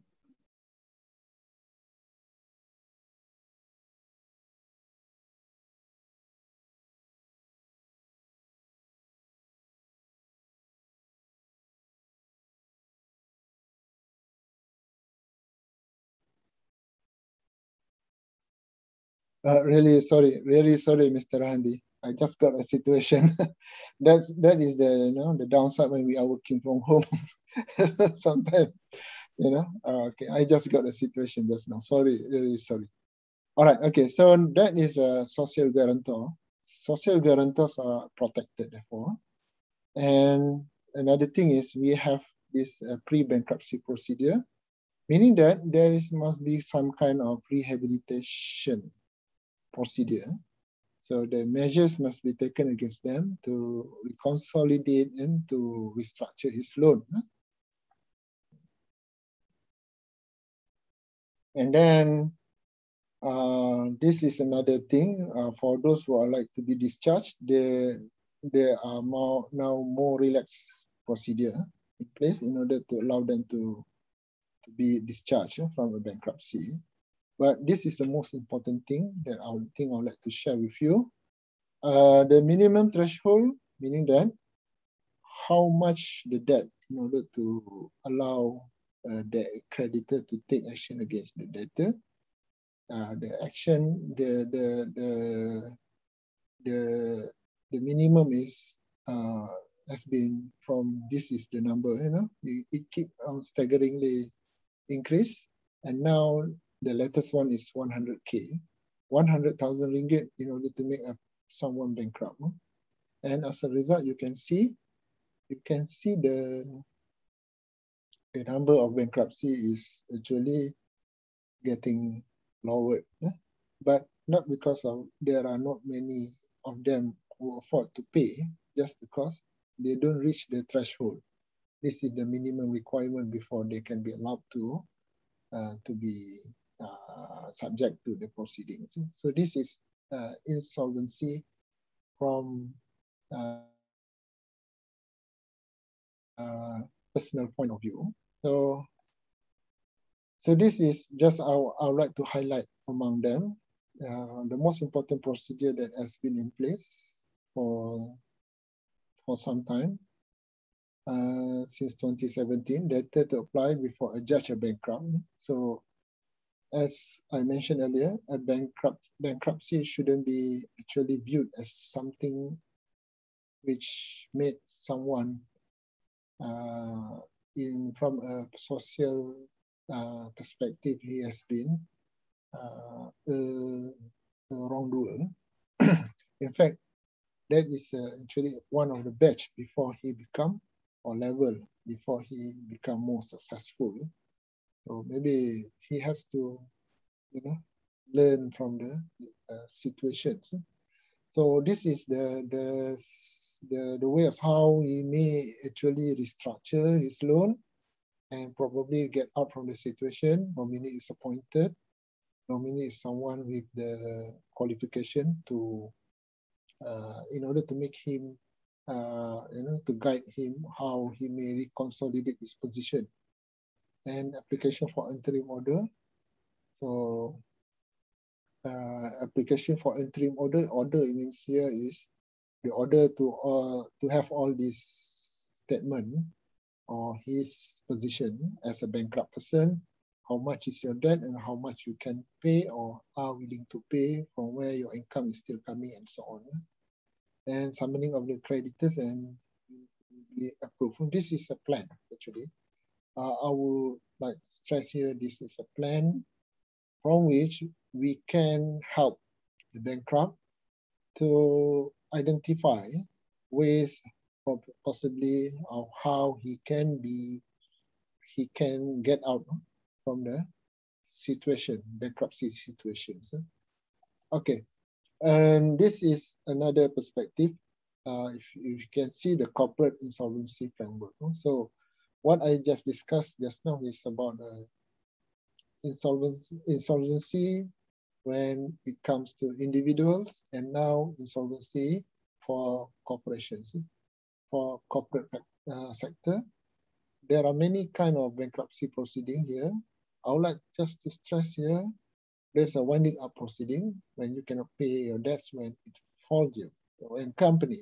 Uh, really sorry, really sorry, Mr. Randy. I just got a situation. That's that is the you know the downside when we are working from home. Sometimes, you know. Uh, okay, I just got a situation just now. Sorry, really sorry. All right. Okay. So that is a social guarantor. Social guarantors are protected, therefore. And another thing is we have this uh, pre-bankruptcy procedure, meaning that there is must be some kind of rehabilitation procedure. So the measures must be taken against them to consolidate and to restructure his loan. And then uh, this is another thing uh, for those who are like to be discharged. There, there are more now more relaxed procedure in place in order to allow them to to be discharged from a bankruptcy. But this is the most important thing that I think I would like to share with you. Uh, the minimum threshold, meaning that how much the debt in order to allow uh, the creditor to take action against the debtor. Uh, the action, the the the the the minimum is uh, has been from this is the number, you know, it, it keep on staggeringly increase, and now the latest one is 100K, 100,000 ringgit in order to make a, someone bankrupt. And as a result, you can see, you can see the, the number of bankruptcy is actually getting lowered. But not because of there are not many of them who afford to pay, just because they don't reach the threshold. This is the minimum requirement before they can be allowed to uh, to be subject to the proceedings. So this is uh, insolvency from uh, uh, personal point of view. So, so this is just I, I would like to highlight among them uh, the most important procedure that has been in place for for some time uh, since 2017, data to apply before a judge a bankrupt. So as I mentioned earlier, a bankrupt, bankruptcy shouldn't be actually viewed as something which made someone uh, in from a social uh, perspective, he has been uh, a, a wrongdoer. in fact, that is uh, actually one of the batch before he become or level before he become more successful. So maybe he has to, you know, learn from the uh, situations. So this is the, the, the, the way of how he may actually restructure his loan and probably get out from the situation. Nominee is appointed. Nominee is someone with the qualification to, uh, in order to make him, uh, you know, to guide him how he may reconsolidate his position and application for interim order. So uh, application for interim order, order it means here is the order to uh, to have all this statement or his position as a bankrupt person, how much is your debt and how much you can pay or are willing to pay from where your income is still coming and so on. And summoning of the creditors and be approved. This is a plan actually uh, I will like stress here, this is a plan from which we can help the bankrupt to identify ways possibly of how he can be, he can get out from the situation, bankruptcy situations. Okay, and this is another perspective. uh, if, if you can see the corporate insolvency framework. So what I just discussed just now is about uh, insolvency, insolvency when it comes to individuals and now insolvency for corporations, for corporate uh, sector. There are many kind of bankruptcy proceeding here. I would like just to stress here, there's a winding up proceeding when you cannot pay your debts when it falls you. When company,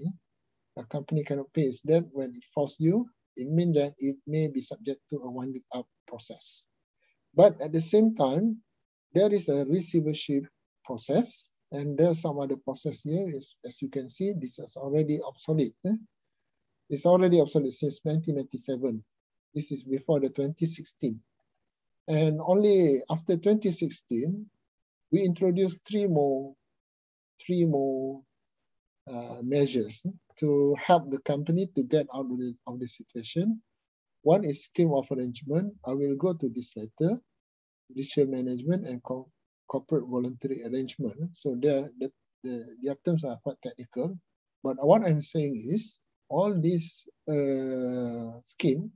a company cannot pay its debt when it falls you, it means that it may be subject to a winding up process. But at the same time, there is a receivership process and there's some other process here. Is, as you can see, this is already obsolete. Eh? It's already obsolete since 1997. This is before the 2016. And only after 2016, we introduced three more, three more uh, measures to help the company to get out of the, of the situation. One is scheme of arrangement. I will go to this later. Judicial management and co corporate voluntary arrangement. So the, the, the, their terms are quite technical. But what I'm saying is all these uh, scheme,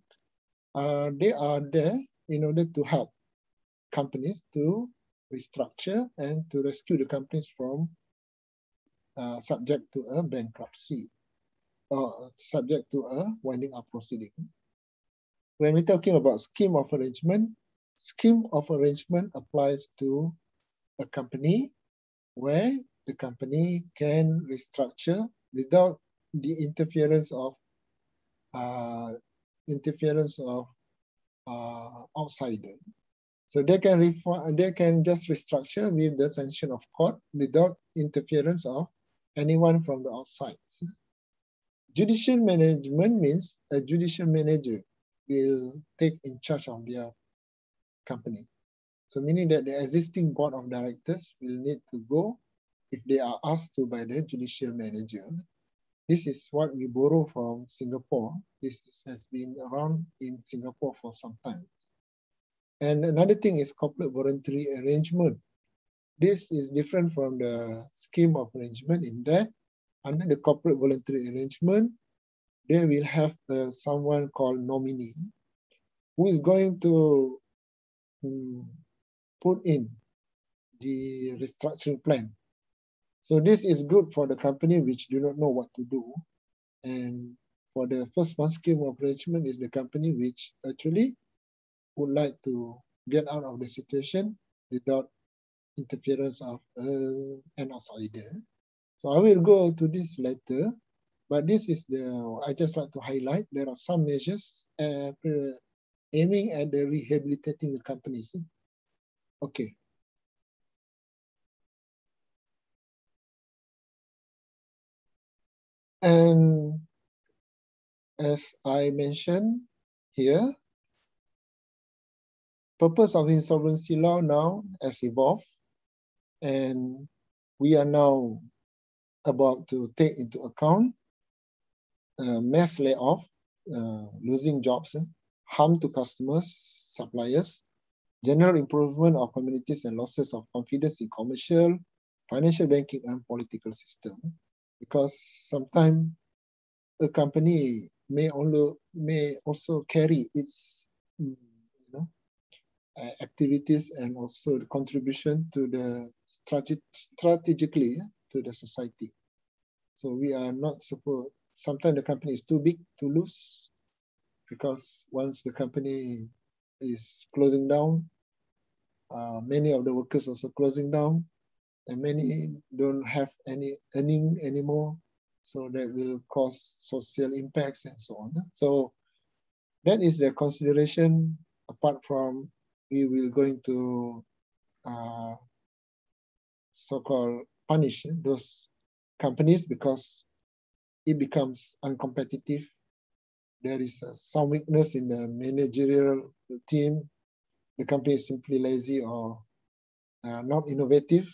uh, they are there in order to help companies to restructure and to rescue the companies from uh, subject to a bankruptcy or subject to a winding up proceeding. When we're talking about scheme of arrangement, scheme of arrangement applies to a company where the company can restructure without the interference of uh, interference of uh, outsider. So they can they can just restructure with the sanction of court without interference of anyone from the outside. Judicial management means a judicial manager will take in charge of their company. So meaning that the existing board of directors will need to go if they are asked to by the judicial manager. This is what we borrow from Singapore. This has been around in Singapore for some time. And another thing is corporate voluntary arrangement. This is different from the scheme of arrangement in that under the corporate voluntary arrangement, they will have uh, someone called nominee who is going to um, put in the restructuring plan. So this is good for the company which do not know what to do. And for the first one scheme of arrangement is the company which actually would like to get out of the situation without interference of uh, an outsider. So I will go to this later, but this is the, I just like to highlight, there are some measures uh, aiming at the rehabilitating the companies. Okay. And as I mentioned here, purpose of insolvency law now has evolved and we are now about to take into account uh, mass layoff, uh, losing jobs, harm to customers, suppliers, general improvement of communities and losses of confidence in commercial, financial banking and political system. Because sometimes a company may only may also carry its uh, activities and also the contribution to the strate strategically to the society. So we are not supposed, sometimes the company is too big to lose because once the company is closing down, uh, many of the workers also closing down and many don't have any earning anymore. So that will cause social impacts and so on. So that is the consideration apart from we will going to uh, so-called punish those companies because it becomes uncompetitive. There is uh, some weakness in the managerial team. The company is simply lazy or uh, not innovative.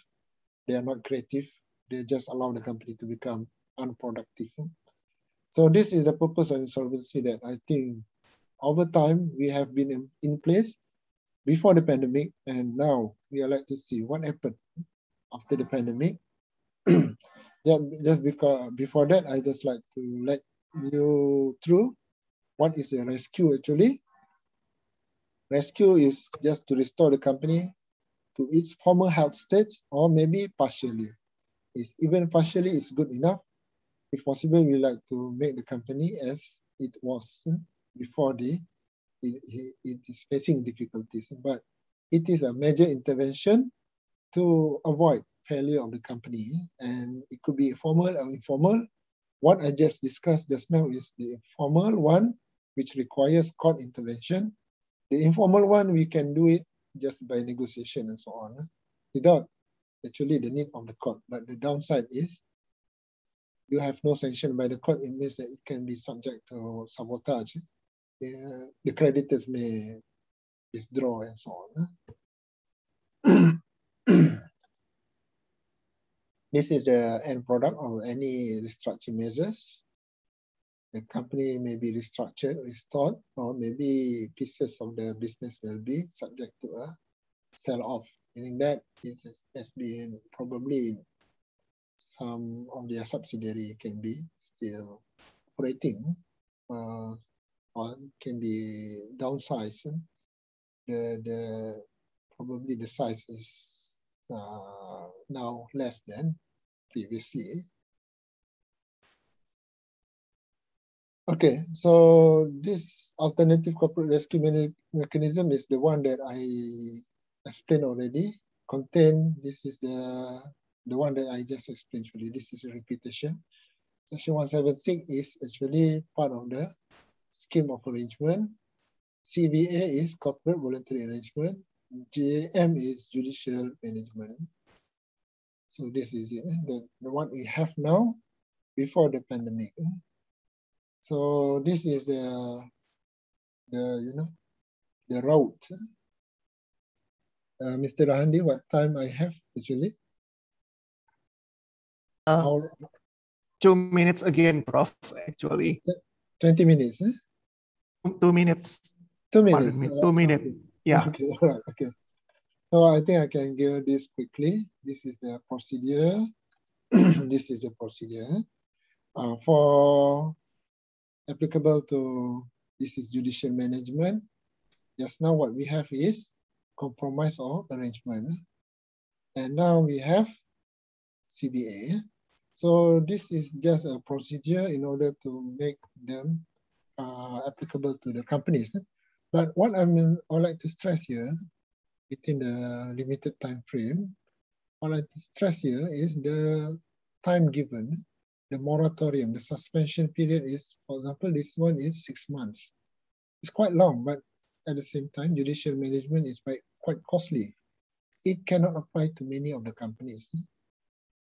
They are not creative. They just allow the company to become unproductive. So this is the purpose of insolvency that I think over time we have been in, in place before the pandemic and now we are like to see what happened after the pandemic just, just because before that, I just like to let you through what is a rescue actually. Rescue is just to restore the company to its former health state or maybe partially. It's even partially is good enough. If possible, we like to make the company as it was eh, before the it, it is facing difficulties. But it is a major intervention to avoid failure of the company. And it could be formal or informal. What I just discussed just now is the formal one, which requires court intervention. The informal one, we can do it just by negotiation and so on, without actually the need of the court. But the downside is you have no sanction by the court, it means that it can be subject to sabotage. Uh, the creditors may withdraw and so on. this is the end product of any restructuring measures. The company may be restructured, restored, or maybe pieces of the business will be subject to a sell-off, meaning that it has been probably some of their subsidiary can be still operating uh, or can be downsized. The, the probably the size is uh, now less than previously. Okay, so this alternative corporate rescue mechanism is the one that I explained already. Contain, this is the, the one that I just explained actually. This is a repetition. Section 176 is actually part of the scheme of arrangement. CVA is corporate voluntary arrangement. JM is judicial management. So this is it, the, the one we have now before the pandemic. So this is the, the you know, the route. Uh, Mr. Rahandi, what time I have actually? Uh, two minutes again, Prof, actually. 20 minutes, eh? Two minutes. Two minutes. Me, two minutes. Yeah. Okay. All right. Okay. So I think I can give this quickly. This is the procedure. this is the procedure. Uh, for applicable to this is judicial management. Just now what we have is compromise or arrangement. And now we have CVA. So this is just a procedure in order to make them uh, applicable to the companies. But what I mean, I would like to stress here, within the limited time frame, what I like to stress here is the time given the moratorium, the suspension period is, for example, this one is six months. It's quite long, but at the same time, judicial management is quite, quite costly. It cannot apply to many of the companies.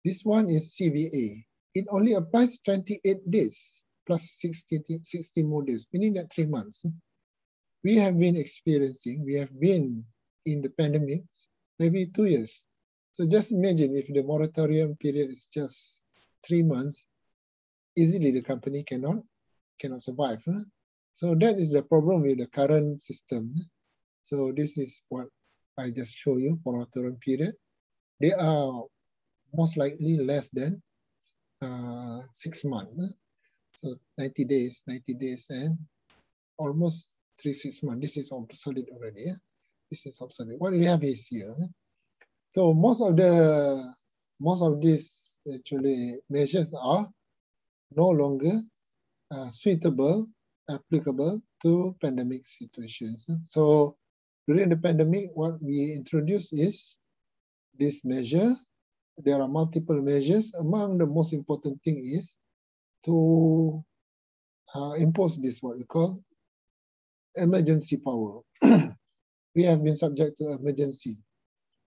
This one is CVA. It only applies 28 days plus 60, 60 more days, meaning that three months. We have been experiencing, we have been in the pandemic, maybe two years. So just imagine if the moratorium period is just three months, easily the company cannot cannot survive. So that is the problem with the current system. So this is what I just show you moratorium period. They are most likely less than uh, six months. So 90 days, 90 days, and almost three, six months. This is obsolete already. This is obsolete. What we have is here. So most of the most of these actually measures are no longer uh, suitable, applicable to pandemic situations. So during the pandemic, what we introduced is this measure. There are multiple measures. Among the most important thing is to uh, impose this what we call emergency power. we have been subject to emergency.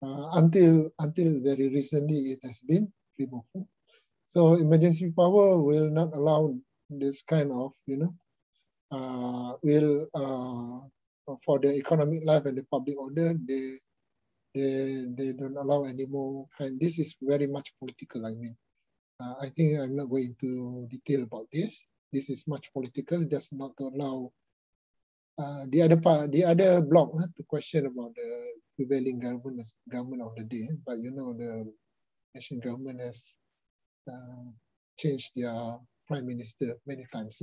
Uh, until until very recently, it has been removed. So emergency power will not allow this kind of, you know, uh, will uh, for the economic life and the public order, they they they don't allow anymore. And this is very much political. I mean, uh, I think I'm not going into detail about this. This is much political, just not to allow uh, the other part, the other block uh, to question about the prevailing government government of the day. But you know, the national government has uh, changed their prime minister many times.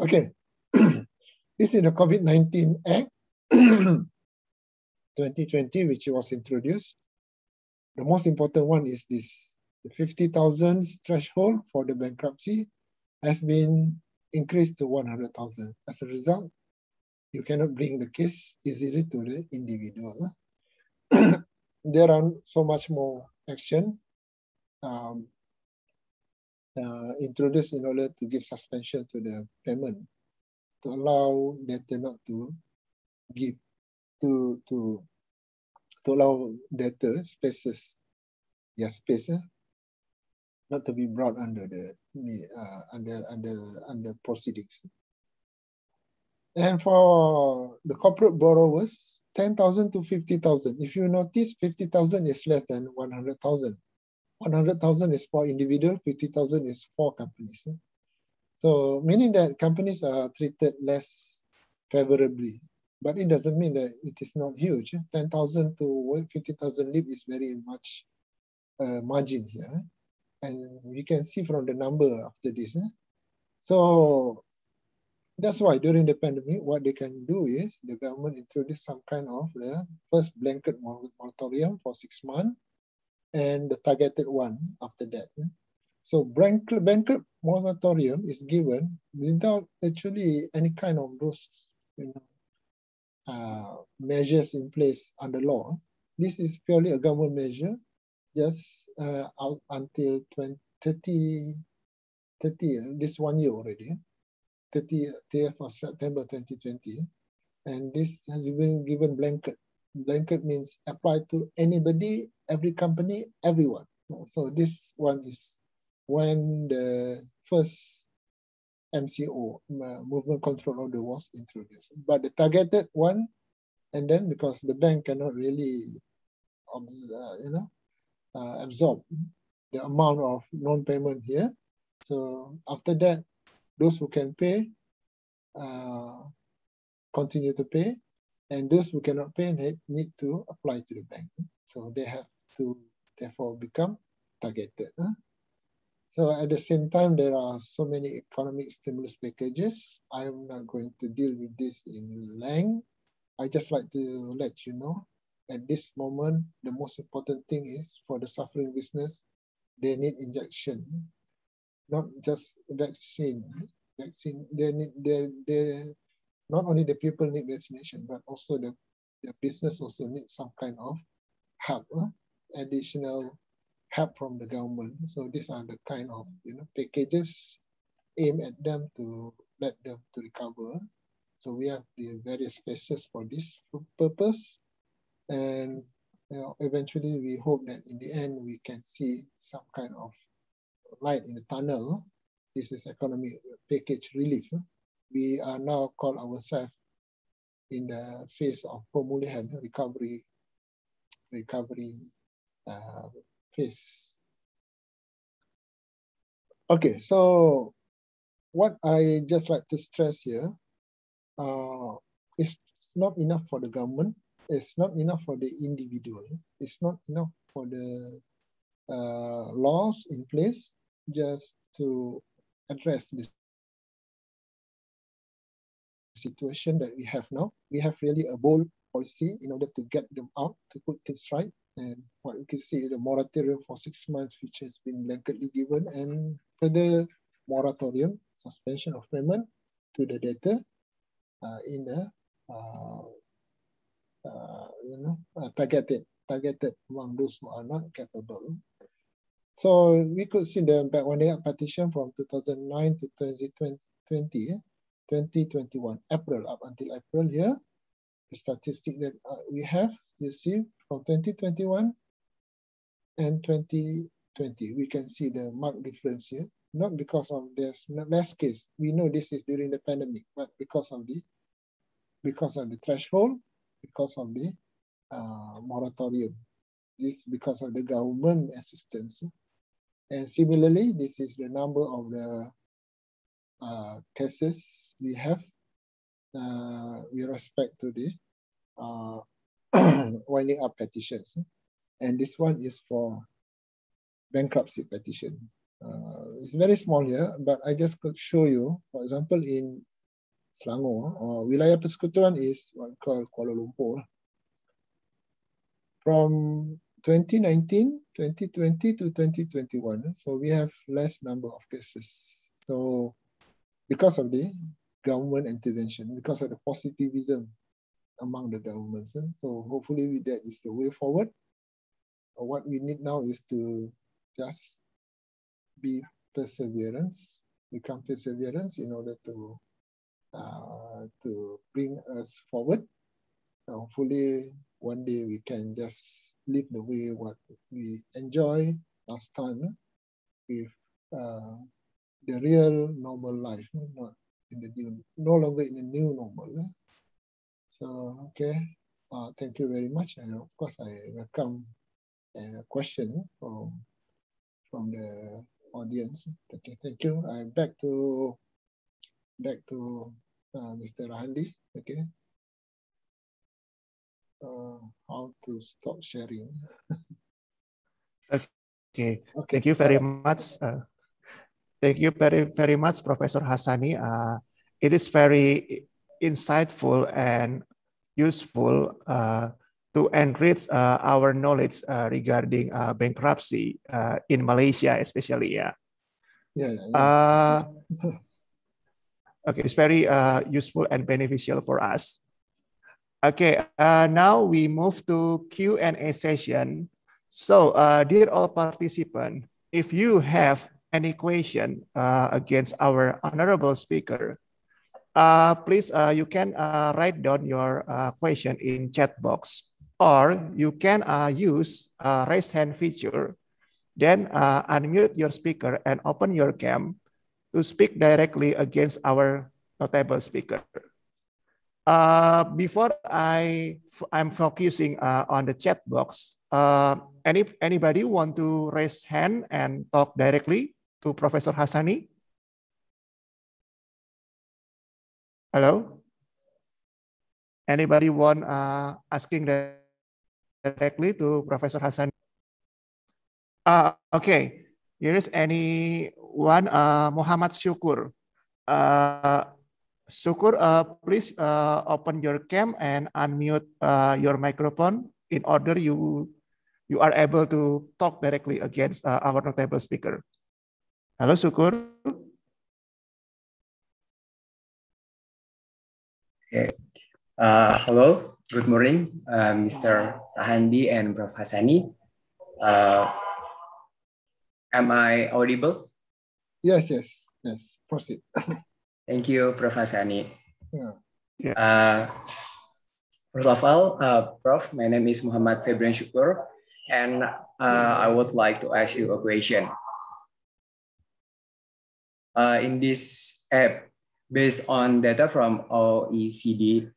Okay, this is the COVID-19 Act 2020, which was introduced. The most important one is this. The 50,000 threshold for the bankruptcy has been increased to 100,000. As a result, you cannot bring the case easily to the individual. there are so much more action um, uh, introduced in order to give suspension to the payment to allow debtor not to give to to to allow debtor spaces their space not to be brought under the uh, under under under proceedings. And for the corporate borrowers, 10,000 to 50,000. If you notice, 50,000 is less than 100,000. 100,000 is for individual, 50,000 is for companies. So meaning that companies are treated less favorably, but it doesn't mean that it is not huge. Eh? 10,000 to 50,000 lib is very much uh, margin here. And we can see from the number after this. Eh? So that's why during the pandemic, what they can do is the government introduce some kind of the first blanket moratorium for six months and the targeted one after that. Eh? So blanket, blanket moratorium is given without actually any kind of those you know, uh, measures in place under law. This is purely a government measure just uh, out until 20, 30, 30, this one year already. 30, 30th of September 2020. And this has been given blanket. Blanket means apply to anybody, every company, everyone. So this one is when the first MCO, movement control order was introduced. But the targeted one, and then because the bank cannot really, uh, you know, uh, absorb the amount of non-payment here. So after that, those who can pay uh, continue to pay, and those who cannot pay need to apply to the bank. So they have to therefore become targeted. Huh? So at the same time, there are so many economic stimulus packages. I'm not going to deal with this in length. I just like to let you know at this moment, the most important thing is for the suffering business, they need injection not just vaccine. Vaccine, they need, they, they, not only the people need vaccination, but also the, the business also needs some kind of help, additional help from the government. So these are the kind of you know packages aimed at them to let them to recover. So we have the various phases for this purpose. And you know, eventually we hope that in the end we can see some kind of light in the tunnel. This is economic package relief. We are now call ourselves in the phase of pemulihan recovery, recovery uh, phase. Okay, so what I just like to stress here, uh, it's not enough for the government, it's not enough for the individual, it's not enough for the uh, laws in place, just to address this situation that we have now. We have really a bold policy in order to get them out, to put things right. And what we can see is the moratorium for six months, which has been blanketly given, and further moratorium, suspension of payment to the debtor uh, in the uh, uh, you know targeted targeted among those who are not capable so we could see the back when they partition from 2009 to 2020, 2021, April up until April here. Statistic that uh, we have, you see from 2021 and 2020, we can see the marked difference here. Not because of there's less case. We know this is during the pandemic, but because of the because of the threshold, because of the uh, moratorium. This because of the government assistance. And similarly, this is the number of the uh, cases we have uh, with respect to the uh, winding up petitions. And this one is for bankruptcy petition. it's very small here, but I just could show you, for example, in Selangor, or Wilayah Persekutuan is what we call Kuala Lumpur. From 2019, 2020 to 2021, so we have less number of cases. So because of the government intervention, because of the positivism among the governments. So hopefully that is the way forward. What we need now is to just be perseverance, become perseverance in order to uh, to bring us forward. Hopefully one day we can just live the way what we enjoy last time with uh, the real normal life, not in the new, no longer in the new normal. So, okay, uh, thank you very much. And of course, I welcome a question from, from the audience. Okay, thank you. I'm back to, back to uh, Mr. Rahandi. Okay. Uh, how to stop sharing. okay. okay, thank you very much. Uh, thank you very, very much, Professor Hasani. Uh, it is very insightful and useful uh, to enrich uh, our knowledge uh, regarding uh, bankruptcy in Malaysia, especially. Yeah. Yeah. yeah. okay, it's very useful and beneficial for us. Okay, uh, now we move to Q&A session. So, uh, dear all participants, if you have any question uh, against our honorable speaker, uh, please uh, you can uh, write down your question in chat box, or you can use raise hand feature. Then unmute your speaker and open your cam to speak directly against our notable speaker. Uh, before I I'm focusing uh, on the chat box, uh, any anybody want to raise hand and talk directly to Professor Hassani? Hello. Anybody want uh, asking directly to Professor Hassani? Uh, okay. Here is anyone, uh, Muhammad Syukur. Uh, Syukur, uh, please uh, open your cam and unmute uh, your microphone in order you you are able to talk directly against uh, our notable speaker. Hello, Syukur. Okay. Uh, hello. Good morning, uh, Mr. Rahandi and Prof. Hassani. Uh, am I audible? Yes, yes, yes. Proceed. Thank you, Prof. Hassani. Yeah. yeah. Uh, first of all, uh, Prof, my name is Muhammad Febrian Syukur, and uh, I would like to ask you a question. Uh, in this app, based on data from OECD.org,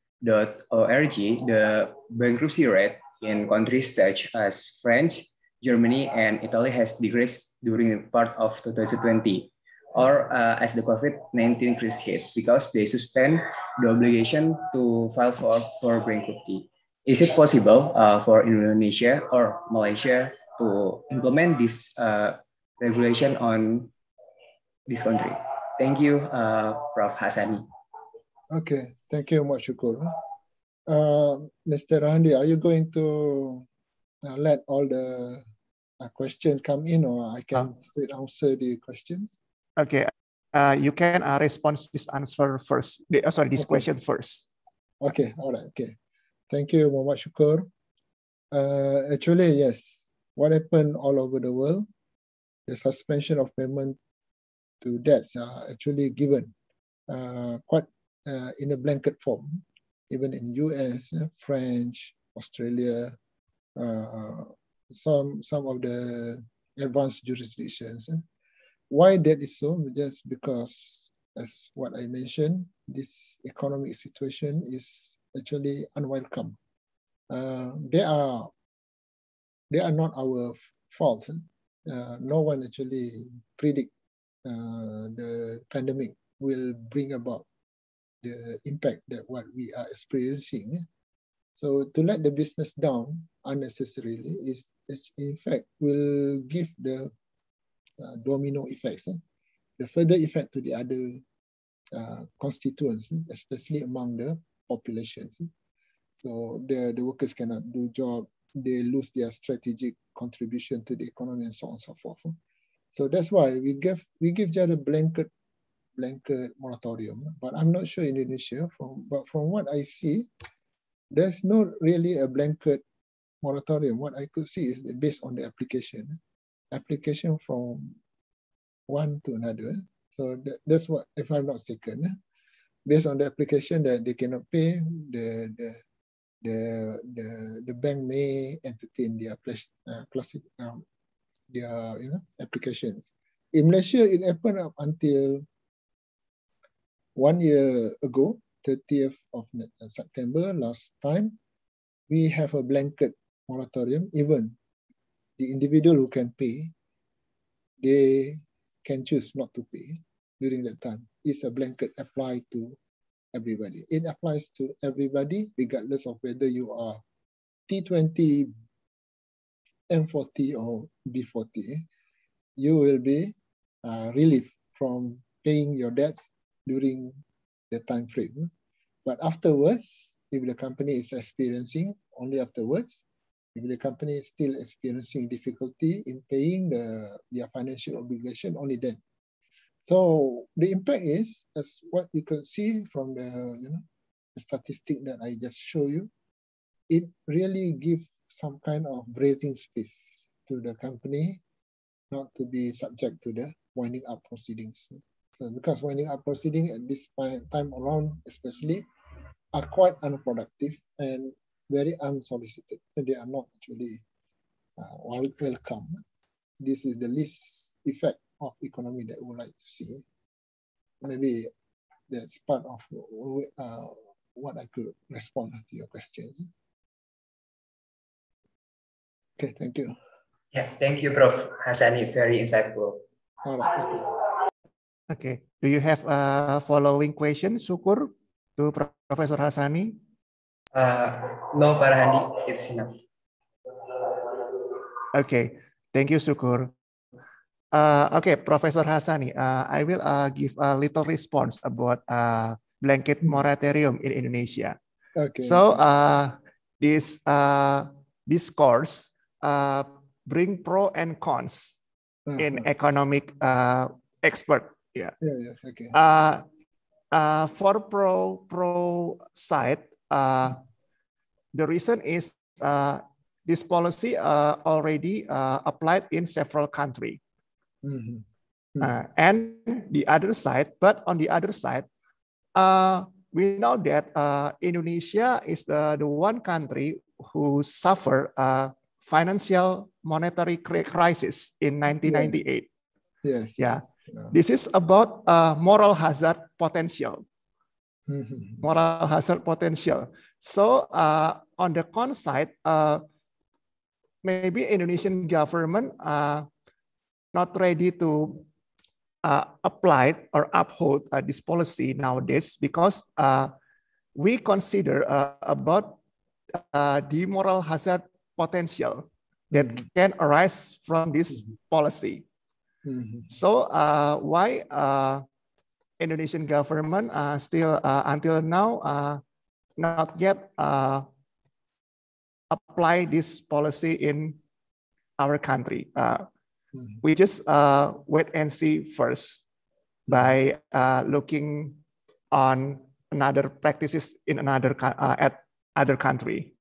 the bankruptcy rate in countries such as France, Germany, and Italy has decreased during part of 2020 or uh, as the COVID-19 crisis hit because they suspend the obligation to file for, for bankruptcy. Is it possible uh, for Indonesia or Malaysia to implement this uh, regulation on this country? Thank you, uh, Prof. Hasani. Okay, thank you much, Syukur. Uh, Mr. Randi, are you going to uh, let all the questions come in or I can straight answer the questions? Okay, uh, you can uh, respond this answer first. Uh, sorry, this okay. question first. Okay, all right, okay. Thank you, Muhammad Syukur. Uh, actually, yes, what happened all over the world, the suspension of payment to debts are actually given uh, quite uh, in a blanket form, even in US, uh, French, Australia, uh, some, some of the advanced jurisdictions. Why that is so? Just because, as what I mentioned, this economic situation is actually unwelcome. Uh, they are they are not our fault. Uh, no one actually predict uh, the pandemic will bring about the impact that what we are experiencing. So to let the business down unnecessarily is, is in fact will give the uh, domino effects. Eh? the further effect to the other uh, constituents, especially among the populations. So the, the workers cannot do job, they lose their strategic contribution to the economy and so on and so forth. So that's why we give we give just a blanket blanket moratorium. But I'm not sure in Indonesia. From but from what I see, there's not really a blanket moratorium. What I could see is based on the application, application from one to another. So that, that's what, if I'm not mistaken, based on the application that they cannot pay, the the the the, the bank may entertain their uh, classic um, their you know applications. In Malaysia, it happened up until one year ago, 30th of September last time, we have a blanket moratorium. Even the individual who can pay, they can choose not to pay during that time. It's a blanket applied to everybody. It applies to everybody, regardless of whether you are T20, M40 or B40. You will be uh, relieved from paying your debts during the time frame. But afterwards, if the company is experiencing, only afterwards, if the company is still experiencing difficulty in paying the, their financial obligation, only then. So the impact is, as what you can see from the, you know, the statistic that I just show you, it really gives some kind of breathing space to the company not to be subject to the winding up proceedings. So because winding up proceeding at this time around, especially, are quite unproductive and very unsolicited. So they are not actually uh, welcome. This is the least effect of economy that we would like to see. Maybe that's part of uh, what I could respond to your questions. Okay, thank you. Yeah, thank you, Prof. Hassani. Very insightful. All right. Okay. Okay. Do you have a following question, Sukur, to Professor Hassani? Uh, no, Pak Handi. It's enough. Okay. Thank you, Sukur. Uh, okay, Professor Hassani, uh, I will uh, give a little response about uh, blanket moratorium in Indonesia. Okay. So uh, this uh, this course uh, bring pro and cons uh -huh. in uh-huh. economic uh, expert Yeah. Yeah. Yes. Okay. Uh, uh, for pro pro side, uh, the reason is uh, this policy uh, already uh, applied in several countries. Mm -hmm. uh, and the other side, but on the other side, uh, we know that uh, Indonesia is the, the one country who suffer a financial monetary crisis in 1998. Yes. Yeah. This is about uh, moral hazard potential. Mm-hmm. Moral hazard potential. So uh, on the con side, uh, maybe Indonesian government uh, not ready to uh, apply or uphold uh, this policy nowadays because uh, we consider uh, about uh, the moral hazard potential that mm -hmm. can arise from this mm -hmm. policy. Mm-hmm. So uh, why uh, Indonesian government uh, still uh, until now uh, not yet uh, apply this policy in our country? Mm-hmm. We just wait and see first by looking on another practices in another at other country.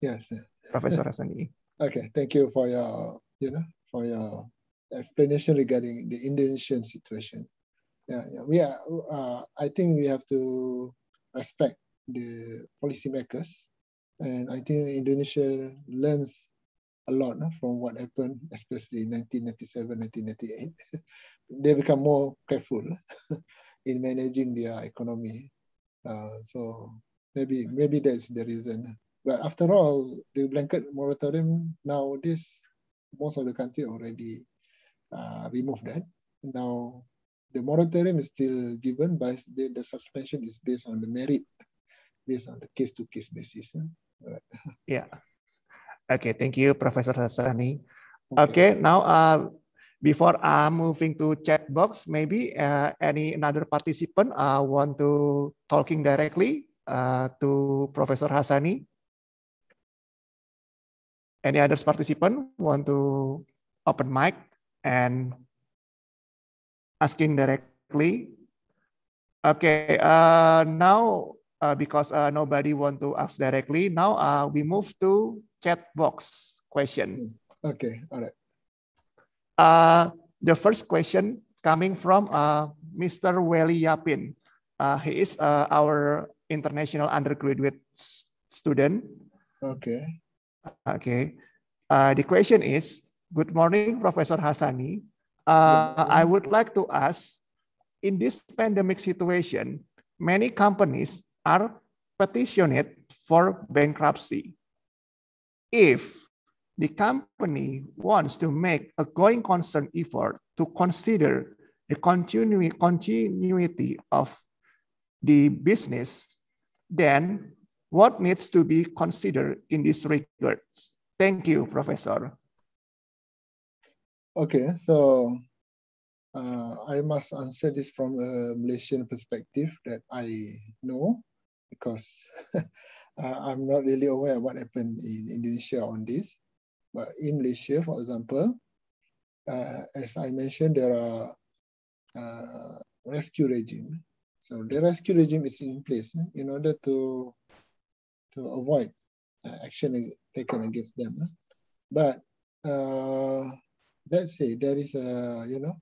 Yes, Professor Hasani. okay, thank you for your you know for your explanation regarding the Indonesian situation. Yeah, yeah. we are. Uh, I think we have to respect the policymakers, and I think Indonesia learns a lot no, from what happened, especially in 1997, 1998. they become more careful in managing their economy. Uh, so maybe maybe that's the reason. But after all, the blanket moratorium nowadays most of the country already uh, removed that. Now, the moratorium is still given, but the, the suspension is based on the merit, based on the case-to-case -case basis. Right. Yeah. Okay, thank you, Professor Hasani. Okay, okay now uh, Before I'm moving to chat box, maybe uh, any another participant uh, want to talking directly uh, to Professor Hasani? Any other participant want to open mic and asking directly? Okay, uh, now uh, because uh, nobody want to ask directly, now uh, we move to chat box question. Okay, all right. Uh, the first question coming from uh, Mr. Welly Yapin. Uh, he is uh, our international undergraduate student. Okay. Okay. Uh, the question is, good morning, Professor Hassani. Uh, I would like to ask, in this pandemic situation, many companies are petitioned for bankruptcy. If the company wants to make a going concern effort to consider the continu continuity of the business, then what needs to be considered in this regard? Thank you, Professor. Okay, so uh, I must answer this from a Malaysian perspective that I know because uh, I'm not really aware what happened in Indonesia on this. But in Malaysia, for example, uh, as I mentioned, there are uh, rescue regime. So the rescue regime is in place eh, in order to to avoid action taken against them. Eh. But uh, let's say there is a, you know,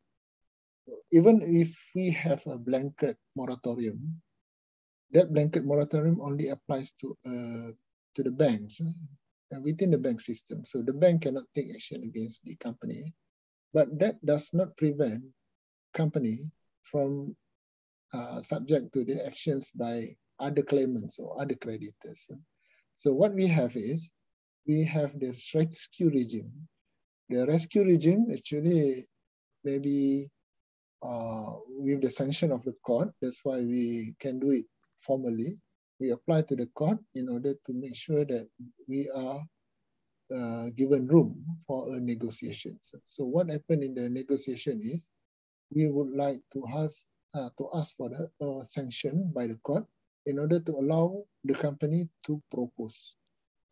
even if we have a blanket moratorium, that blanket moratorium only applies to uh, to the banks uh, within the bank system. So the bank cannot take action against the company, but that does not prevent company from uh, subject to the actions by other claimants or other creditors. So what we have is we have the rescue regime. The rescue regime actually maybe uh, with the sanction of the court. That's why we can do it formally. We apply to the court in order to make sure that we are uh, given room for a negotiation. So, so, what happened in the negotiation is we would like to ask uh, to ask for the uh, sanction by the court in order to allow the company to propose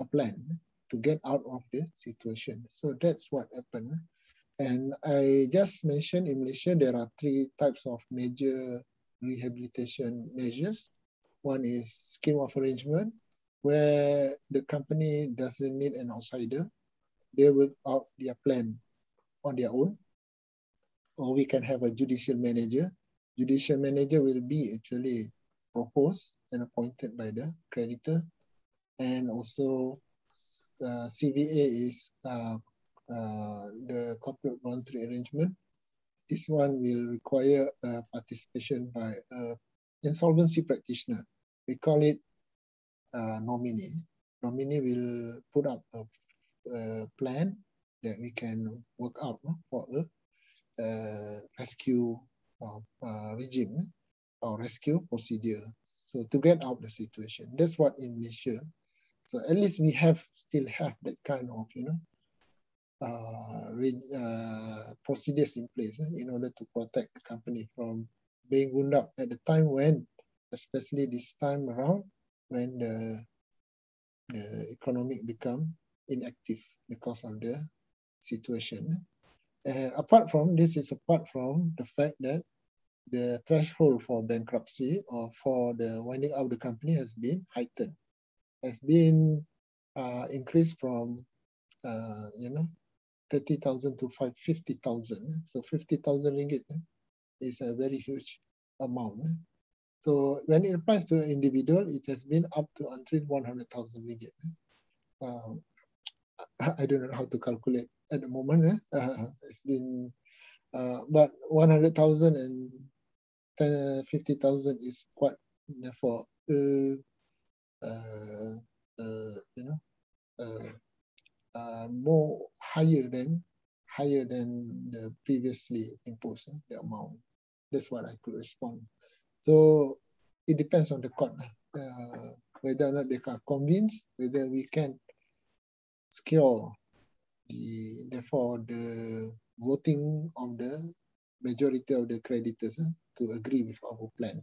a plan to get out of the situation. So that's what happened. And I just mentioned in Malaysia, there are three types of major rehabilitation measures. One is scheme of arrangement, where the company doesn't need an outsider. They work out their plan on their own. Or we can have a judicial manager. Judicial manager will be actually proposed and appointed by the creditor. And also uh, CVA is uh, uh, the corporate voluntary arrangement. This one will require uh, participation by an insolvency practitioner. We call it uh, nominee. Nominee will put up a, a, plan that we can work out for a uh, rescue regime or rescue procedure. So to get out the situation, that's what in Malaysia. So at least we have still have that kind of you know uh, uh, procedures in place eh, in order to protect the company from being wound up at the time when, especially this time around, when the, the economic become inactive because of the situation. And apart from this is apart from the fact that the threshold for bankruptcy or for the winding up the company has been heightened, has been uh, increased from, uh, you know, 30,000 to 50,000. So 50,000 ringgit eh, is a very huge amount. Eh. So when it applies to an individual, it has been up to until 100,000 ringgit. Eh. Um, I don't know how to calculate at the moment. Uh, it's been, uh, but 100,000 and 10, 50,000 is quite for, uh, uh, uh, you know, uh, uh, more higher than higher than the previously imposed uh, the amount. That's what I could respond. So it depends on the court uh, whether or not they are convinced whether we can secure the therefore the voting of the majority of the creditors uh, to agree with our plan.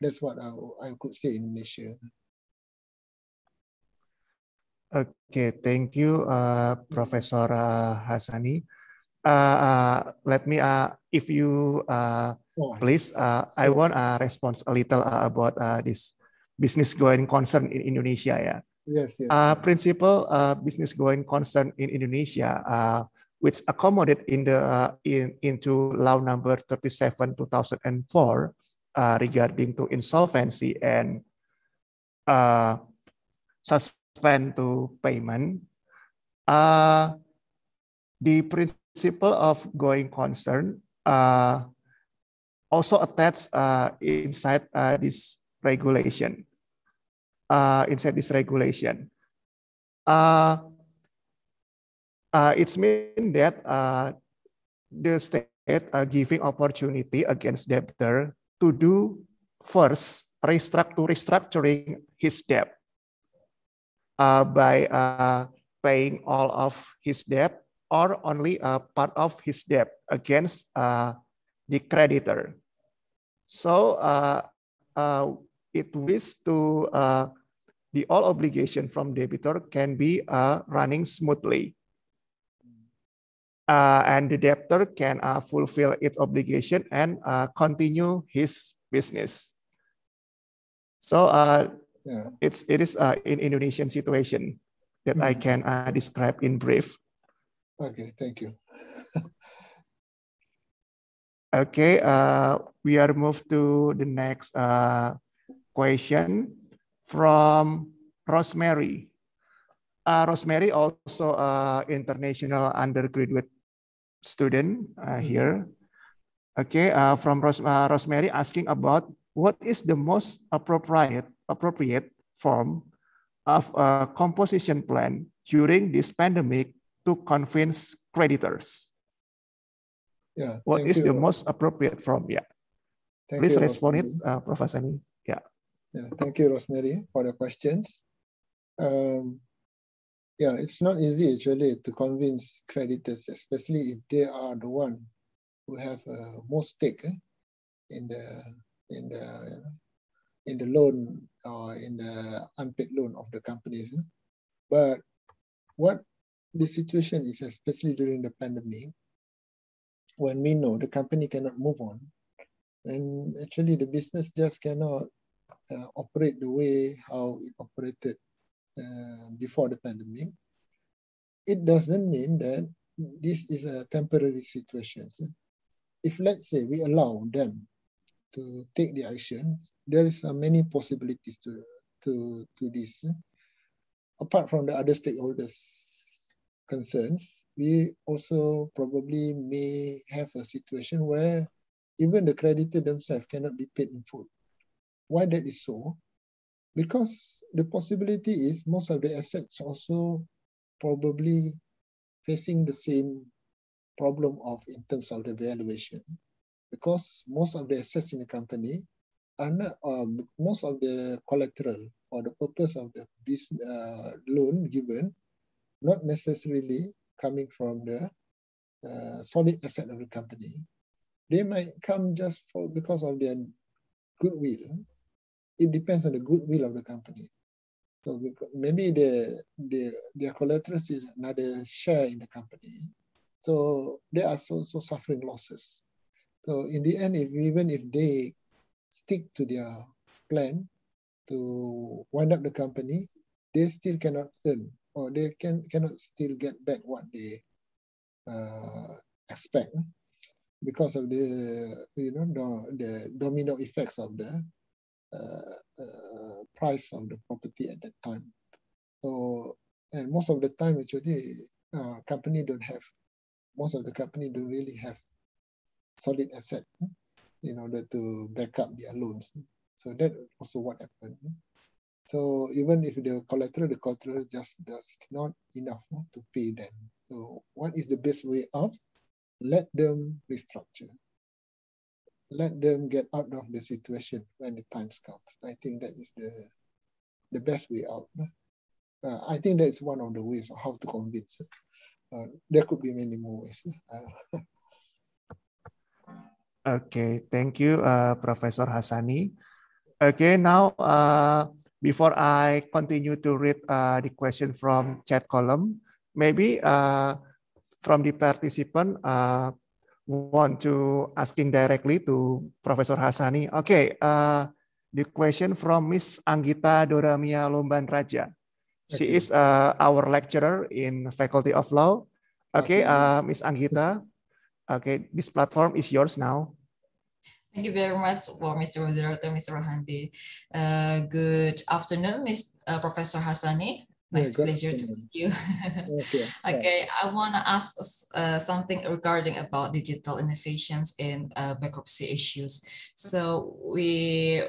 That's what I, I could say in Malaysia. Okay, thank you, uh, Professor uh, Hasani. Uh, uh, let me, uh, if you uh, oh, please, uh, I want a response a little uh, about uh, this business going concern in Indonesia. Yeah. Yes. yes. Uh, principal uh, business going concern in Indonesia, uh, which accommodated in the uh, in into law number 37 2004 uh, regarding to insolvency and uh, suspend to payment. Uh, the principle of going concern uh, also attached uh, inside this regulation. Inside this regulation. Uh, it's mean that uh, the state uh, giving opportunity against debtor to do first restructure, restructuring his debt uh, by uh, paying all of his debt or only a part of his debt against uh, the creditor. So uh, uh, it wish to the all obligation from debitor can be running smoothly. Uh, and the debtor can uh, fulfill its obligation and uh, continue his business. So uh, yeah. it's it is uh, in Indonesian situation that mm -hmm. I can uh, describe in brief. Okay, thank you. okay, uh, we are moved to the next uh, question from Rosemary. Uh, Rosemary also uh, international undergraduate student uh, mm-hmm. here. Okay, uh, from Ros uh, Rosemary asking about what is the most appropriate appropriate form of a composition plan during this pandemic to convince creditors? Yeah. What is you. the most appropriate form? Yeah. Thank Please you, respond Rosemary. it, uh, Professor. Yeah. Yeah. Thank you, Rosemary, for the questions. Um, yeah, it's not easy actually to convince creditors, especially if they are the one who have uh, most stake eh, in the in the in the loan or in the unpaid loan of the companies. Eh. But what the situation is, especially during the pandemic, when we know the company cannot move on, and actually the business just cannot uh, operate the way how it operated uh, before the pandemic, it doesn't mean that this is a temporary situation. If let's say we allow them to take the action, there is uh, many possibilities to, to, to this. Apart from the other stakeholders concerns, we also probably may have a situation where even the creditor themselves cannot be paid in full. Why that is so? Because the possibility is most of the assets also probably facing the same problem of in terms of the valuation. Because most of the assets in the company are not, um, most of the collateral for the purpose of the uh, loan given, not necessarily coming from the uh, solid asset of the company. They might come just for because of their goodwill. It depends on the goodwill of the company. So maybe the, the, their collateral is another share in the company. So they are also suffering losses. So in the end, if even if they stick to their plan to wind up the company, they still cannot earn or they can cannot still get back what they uh, expect because of the you know the, the domino effects of the Uh, uh, price of the property at that time. So, and most of the time, actually, uh, company don't have, most of the company don't really have solid asset hmm, in order to back up their loans. So that also what happened. Hmm. So even if the collateral, the collateral just does not enough hmm, to pay them. So what is the best way out? Let them restructure let them get out of the situation when the times comes. I think that is the the best way out. Uh, I think that's one of the ways of how to convince uh, there could be many more ways. Uh, okay, thank you, uh, Professor Hasani. Okay, now uh, before I continue to read uh, the question from chat column, maybe from the participant want to asking directly to Professor Hassani. Okay, uh, the question from Miss Anggita Doramia Lomban Raja. She okay. is uh, our lecturer in Faculty of Law. Okay, uh, Miss Anggita. Okay, this platform is yours now. Thank you very much for Mr. Moderator, Mr. Rohandi. Uh, good afternoon, Ms. Uh, Professor Hassani. Nice yeah, pleasure to meet you. okay, okay I want to ask uh, something regarding about digital innovations in uh, bankruptcy issues. So we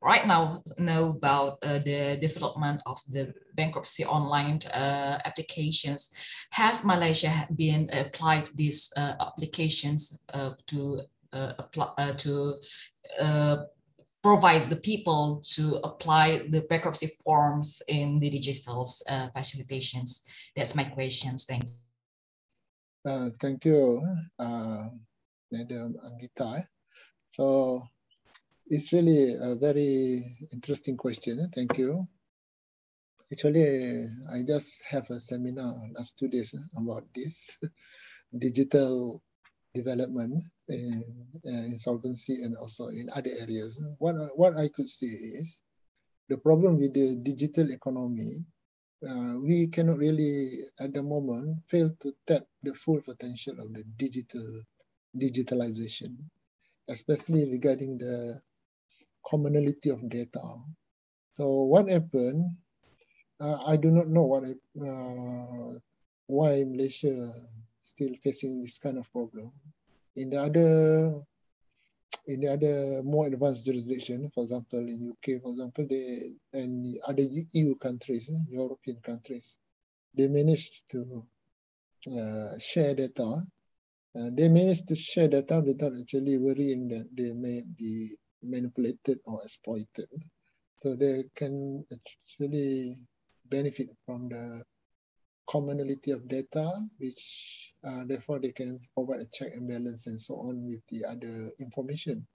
right now know about uh, the development of the bankruptcy online uh, applications. Have Malaysia been applied these uh, applications uh, to uh, apply uh, to uh, provide the people to apply the bankruptcy forms in the digital uh, facilitations. That's my questions. Thank you. Uh, thank you, uh, Madam Anggita. So it's really a very interesting question. Thank you. Actually, I just have a seminar last two days about this digital development in uh, insolvency and also in other areas. What, what I could say is the problem with the digital economy, uh, we cannot really at the moment fail to tap the full potential of the digital digitalization, especially regarding the commonality of data. So what happened, uh, I do not know what uh, why Malaysia still facing this kind of problem. In the other in the other more advanced jurisdiction, for example, in UK, for example, they and other EU countries, European countries, they managed to uh, share data. Uh, they managed to share data without actually worrying that they may be manipulated or exploited. So they can actually benefit from the commonality of data, which uh, therefore they can provide a check and balance and so on with the other information.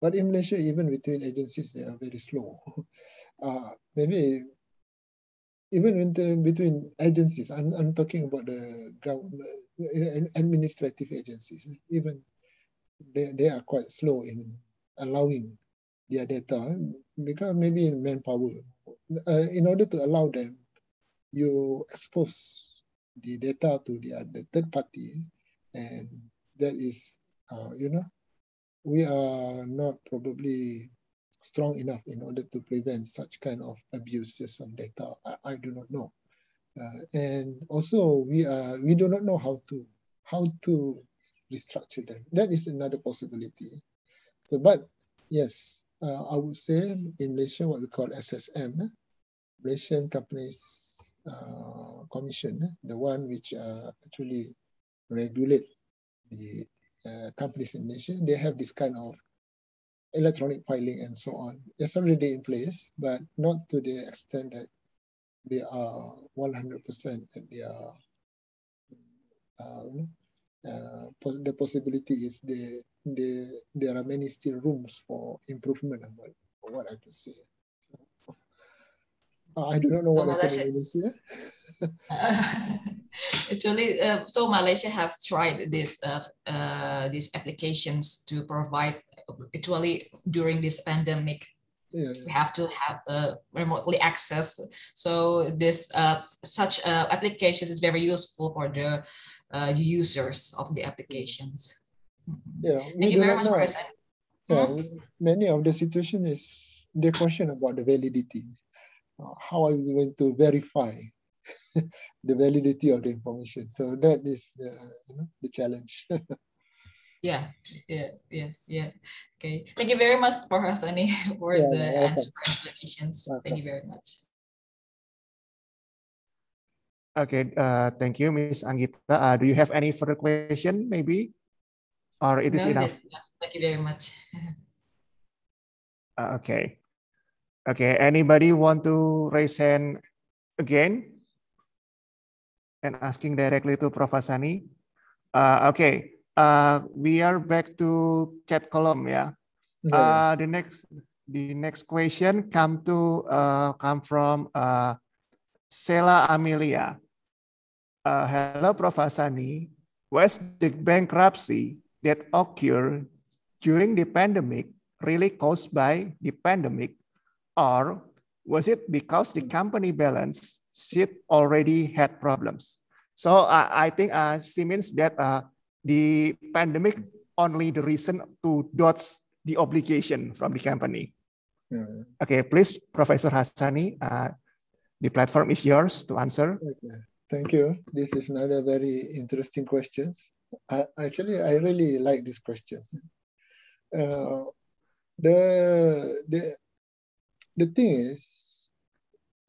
But in Malaysia, even between agencies, they are very slow. uh, maybe even the, between agencies, I'm, I'm talking about the government, administrative agencies, even they, they are quite slow in allowing their data because maybe in manpower. Uh, in order to allow them you expose the data to the, third party, and that is, uh, you know, we are not probably strong enough in order to prevent such kind of abuses of data. I, I do not know. Uh, and also we are we do not know how to how to restructure them. That is another possibility. So, but yes, uh, I would say in Malaysia what we call SSM, Malaysian companies commission, the one which uh, actually regulate the uh, companies in Malaysia, they have this kind of electronic filing and so on. It's already in place, but not to the extent that they are 100% at their uh, uh, the possibility is the, the, there are many still rooms for improvement, what, what I could say. Uh, I do not know what so happened in Indonesia. actually, uh, so Malaysia have tried this uh, uh, these applications to provide actually during this pandemic. Yeah, yeah. We have to have uh, remotely access. So this uh, such uh, applications is very useful for the uh, users of the applications. Yeah, thank you very much, President. Yeah, hmm? many of the situation is the question about the validity how are we going to verify the validity of the information? So that is uh, you know, the challenge. yeah, yeah, yeah, yeah. Okay. Thank you very much, for Hasani, for yeah, the answer explanations. Okay. Thank you very much. Okay, uh, thank you, Ms. Anggita. Uh, do you have any further question, maybe? Or it is no, enough? Thank you very much. uh, okay. Okay, anybody want to raise hand again? and asking directly to Prof. Hassani. Uh, okay, uh, we are back to chat column, yeah. Uh, the next the next question come to uh, come from uh, Sela Amelia. Uh, hello, Prof. Hassani. Was the bankruptcy that occurred during the pandemic really caused by the pandemic, or was it because the company balance sheet already had problems? So uh, I think uh, she means that uh, the pandemic only the reason to dodge the obligation from the company. Mm. Okay, please, Professor Hasani, uh, the platform is yours to answer. Okay. Thank you. This is another very interesting question. I, actually, I really like these questions. Uh, the, the, the thing is,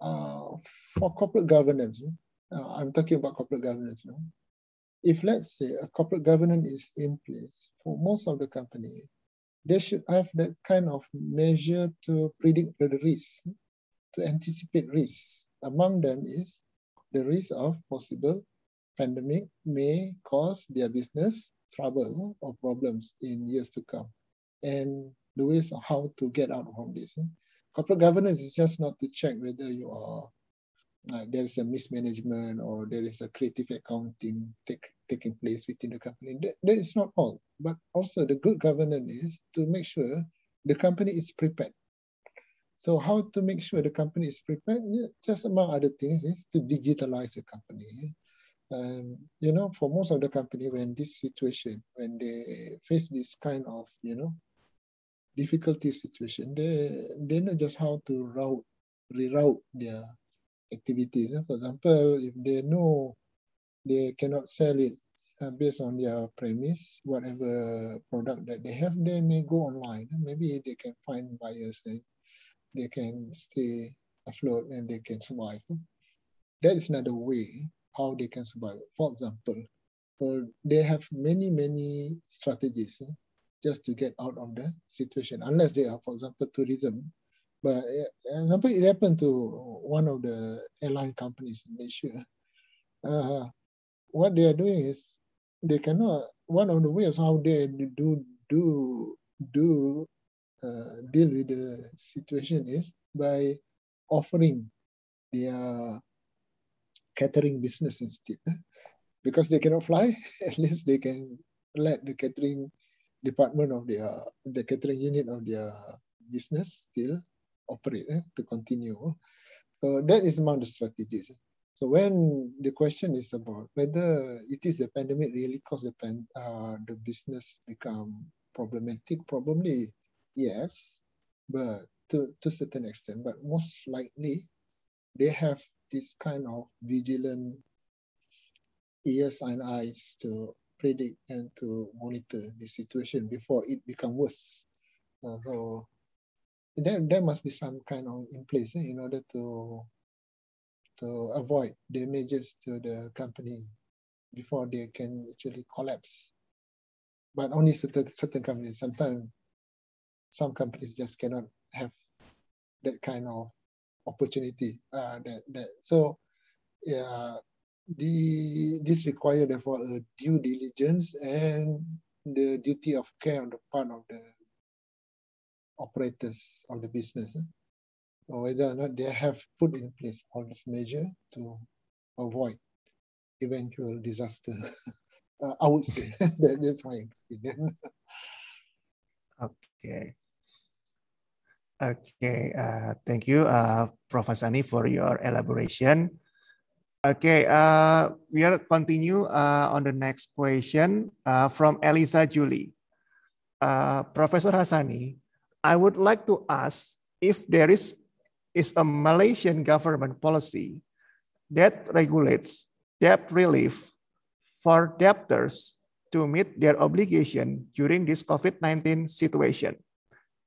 uh, for corporate governance, uh, I'm talking about corporate governance now. If let's say a corporate governance is in place for most of the company, they should have that kind of measure to predict the risk, to anticipate risks. Among them is the risk of possible pandemic may cause their business trouble or problems in years to come. And the ways of how to get out of this. Corporate governance is just not to check whether you are uh, there is a mismanagement or there is a creative accounting take, taking place within the company. That, that is not all, but also the good governance is to make sure the company is prepared. So how to make sure the company is prepared? Just among other things is to digitalize the company. Um, you know, for most of the company, when this situation, when they face this kind of, you know, difficulty situation, they, they know just how to route, reroute their activities. Eh? For example, if they know they cannot sell it uh, based on their premise, whatever product that they have, they may go online. Eh? Maybe they can find buyers and they can stay afloat and they can survive. Eh? That is another way how they can survive. For example, so they have many, many strategies just to get out of the situation, unless they are, for example, tourism but example, it happened to one of the airline companies in Malaysia. Uh, what they are doing is they cannot. One of the ways how they do do do uh, deal with the situation is by offering their catering business instead. Because they cannot fly, at least they can let the catering department of their the catering unit of their business still operate, eh, to continue. So that is among the strategies. So when the question is about whether it is the pandemic really caused the, pan, uh, the business become problematic, probably yes, but to, to certain extent, but most likely they have this kind of vigilant ears and eyes to predict and to monitor the situation before it become worse. Uh, so there, there must be some kind of in place eh, in order to to avoid damages to the company before they can actually collapse. But only certain certain companies. Sometimes some companies just cannot have that kind of opportunity. Uh, that that so yeah, the this require therefore a due diligence and the duty of care on the part of the operators of the business, eh? or whether or not they have put in place all this measure to avoid eventual disaster. uh, I would say that, that's my opinion. okay. Okay, uh, thank you, uh, Professor Ani, for your elaboration. Okay, uh, are continue uh, on the next question uh, from Elisa Julie. Uh, Professor Hassani, I would like to ask if there is, is a Malaysian government policy that regulates debt relief for debtors to meet their obligation during this COVID-19 situation,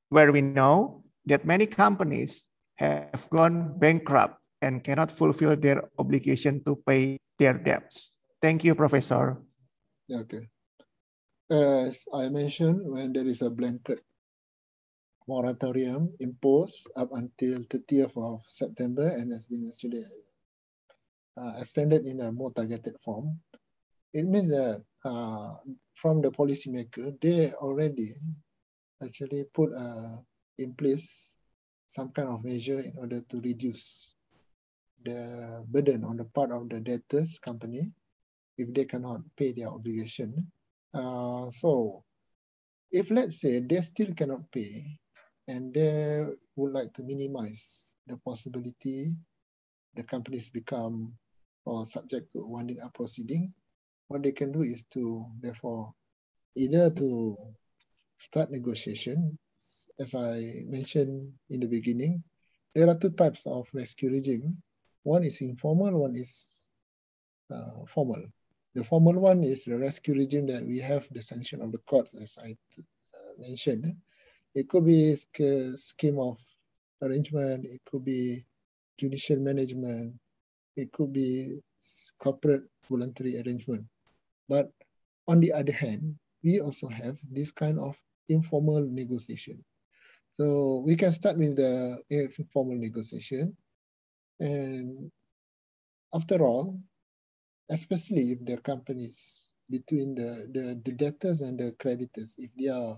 where we know that many companies have gone bankrupt and cannot fulfill their obligation to pay their debts. Thank you, Professor. Okay. As I mentioned, when there is a blanket moratorium imposed up until 30th of September and has been actually uh, extended in a more targeted form, it means that uh, from the policymaker, they already actually put uh, in place some kind of measure in order to reduce the burden on the part of the debtors company if they cannot pay their obligation. Uh, so if let's say they still cannot pay and they would like to minimize the possibility the companies become or subject to winding up proceeding, what they can do is to therefore either to start negotiation. As I mentioned in the beginning, there are two types of rescue regime. One is informal, one is uh, formal. The formal one is the rescue regime that we have the sanction of the court, as I uh, mentioned. It could be a scheme of arrangement, it could be judicial management, it could be corporate voluntary arrangement. But on the other hand, we also have this kind of informal negotiation. So we can start with the informal negotiation. And after all, especially if the companies between the, the, the debtors and the creditors, if their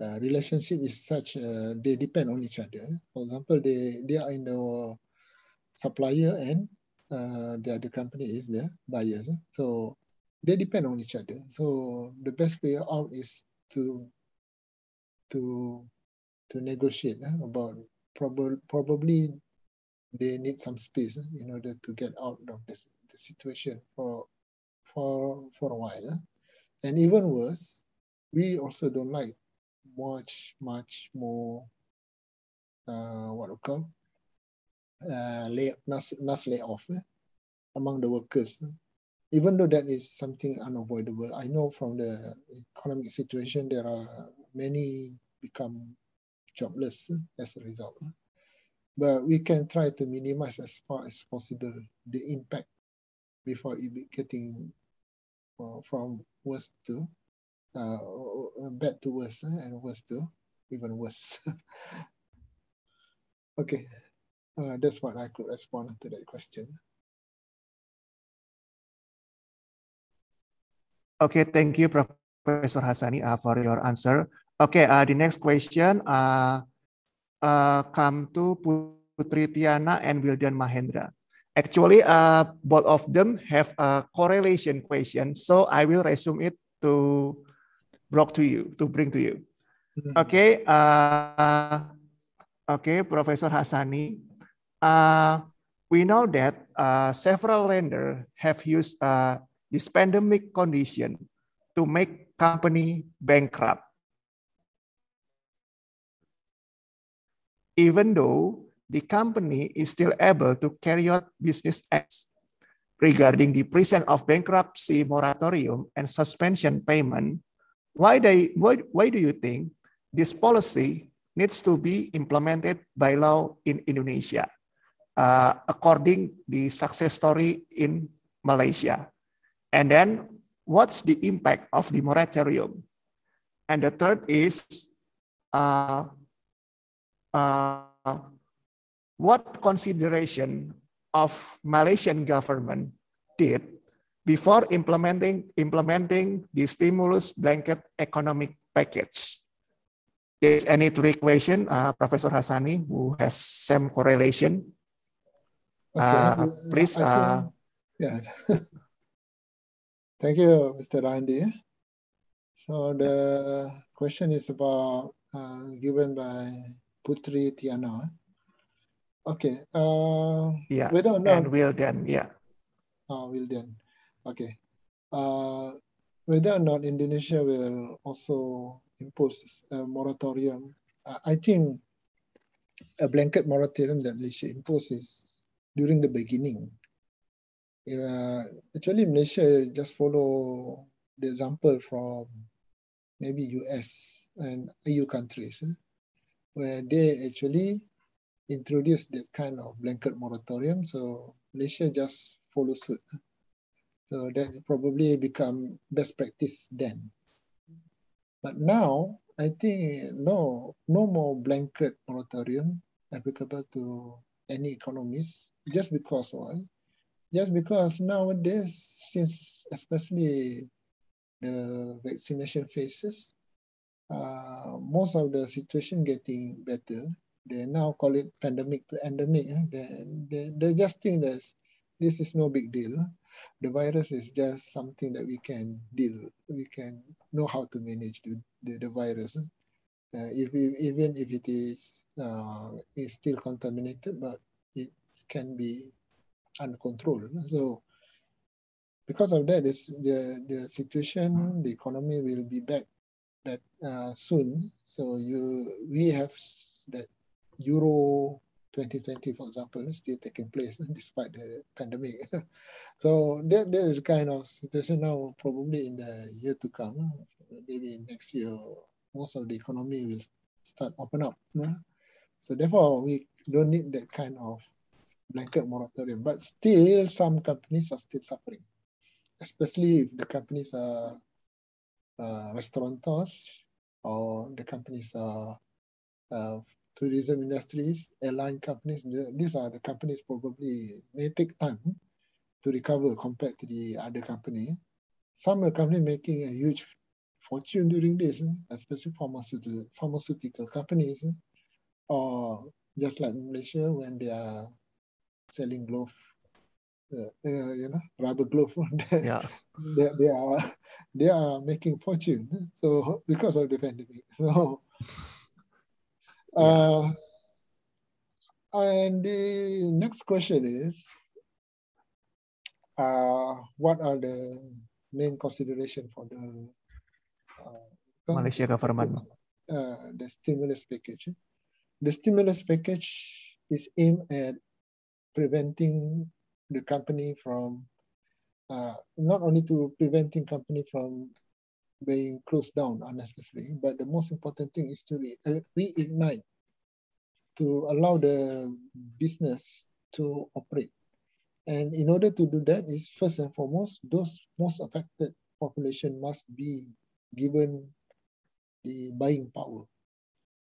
uh, relationship is such, uh, they depend on each other. For example, they, they are in the supplier and uh, the other company is the buyers. So they depend on each other. So the best way out is to to to negotiate uh, about probably probably they need some space uh, in order to get out of this the situation for for for a while. Uh. And even worse, we also don't like much much more uh, what we call uh, lay mass mass layoff uh, among the workers even though that is something unavoidable, I know from the economic situation, there are many become jobless as a result. But we can try to minimize as far as possible the impact before it getting uh, from worse to uh, bad to worse uh, and worse to even worse. okay, uh, that's what I could respond to that question. Okay, thank you, Professor Hasani, uh, for your answer. Okay, uh, the next question uh, uh, come to Putri Tiana and Wildan Mahendra. Actually, uh, both of them have a correlation question, so I will resume it to bring to you, to bring to you. Mm-hmm. Okay, uh, okay, Professor Hassani. Uh, we know that uh, several lenders have used uh, this pandemic condition to make company bankrupt. Even though the company is still able to carry out business acts regarding the present of bankruptcy moratorium and suspension payment, why, they, why, why do you think this policy needs to be implemented by law in Indonesia, uh, according the success story in Malaysia? And then what's the impact of the moratorium? And the third is uh, uh, what consideration of Malaysian government did before implementing implementing the stimulus blanket economic package. There's any three question, uh, Professor Hasani, who has same correlation. Okay. Uh, please. Uh, yeah. Thank you, Mr. Randy. So the question is about uh, given by Putri Tiana. Okay. Uh, yeah. Whether or not, and Wildan, yeah. Oh, Wildan. Okay. Uh, whether or not Indonesia will also impose a moratorium, I think a blanket moratorium that Malaysia imposes during the beginning uh, actually Malaysia just follow the example from maybe US and EU countries eh, where they actually introduce this kind of blanket moratorium. So Malaysia just follow suit. So that probably become best practice then. But now I think no no more blanket moratorium applicable to any economies just because why? just because nowadays, since especially the vaccination phases, uh, most of the situation getting better. They now call it pandemic to endemic. Eh? They, they, they just think that this is no big deal. The virus is just something that we can deal, we can know how to manage the, the, the virus. Eh? Uh, if even if it is uh, is still contaminated, but it can be under control. So because of that, the the situation, the economy will be back that uh, soon. So you we have that Euro 2020, for example, is still taking place despite the pandemic. so that there is kind of situation now. Probably in the year to come, maybe next year, most of the economy will start open up. So therefore, we don't need that kind of blanket moratorium. But still, some companies are still suffering, especially if the companies are uh, restaurateurs or the companies are uh, tourism industries, airline companies. These are the companies probably may take time to recover compared to the other company. Some company making a huge fortune during this, especially pharmaceutical, pharmaceutical companies, or just like Malaysia when they are selling glove you know rubber glove yeah. they, they are they are making fortune so because of the pandemic so. Uh, and the next question is uh, what are the main consideration for the uh, Malaysia government? uh, the stimulus package the stimulus package is aimed at preventing the company from uh, not only to preventing company from being closed down unnecessarily, but the most important thing is to re uh, reignite, to allow the business to operate. And in order to do that is first and foremost, those most affected population must be given the buying power.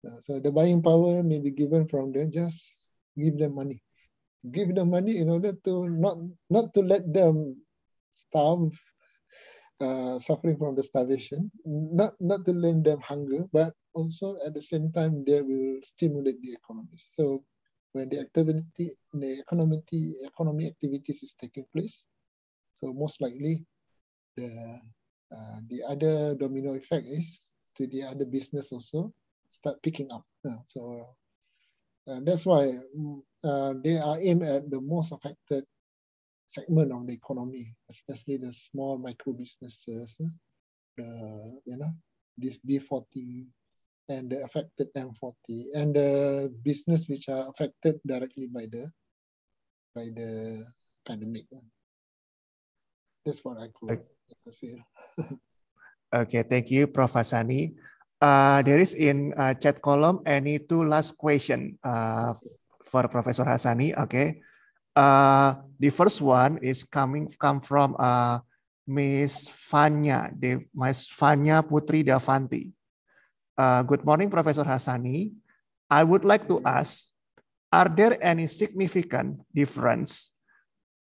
Uh, so the buying power may be given from them, just give them money give them money in order to not not to let them starve, uh, suffering from the starvation, not not to let them hunger, but also at the same time they will stimulate the economy. So when the activity, the economic economy activities is taking place, so most likely the uh, the other domino effect is to the other business also start picking up. Uh, so uh, that's why mm, uh, they are aimed at the most affected segment of the economy, especially the small micro businesses, the you know this B40 and the affected M40 and the business which are affected directly by the by the pandemic. That's what I could okay. say. okay, thank you, Prof. Hasani. Uh, there is in uh, chat column any two last question uh, for Professor Hasani. Okay. Uh, the first one is coming come from uh, Miss Fanya, the Miss Fanya Putri Davanti. Uh, good morning, Professor Hasani. I would like to ask, are there any significant difference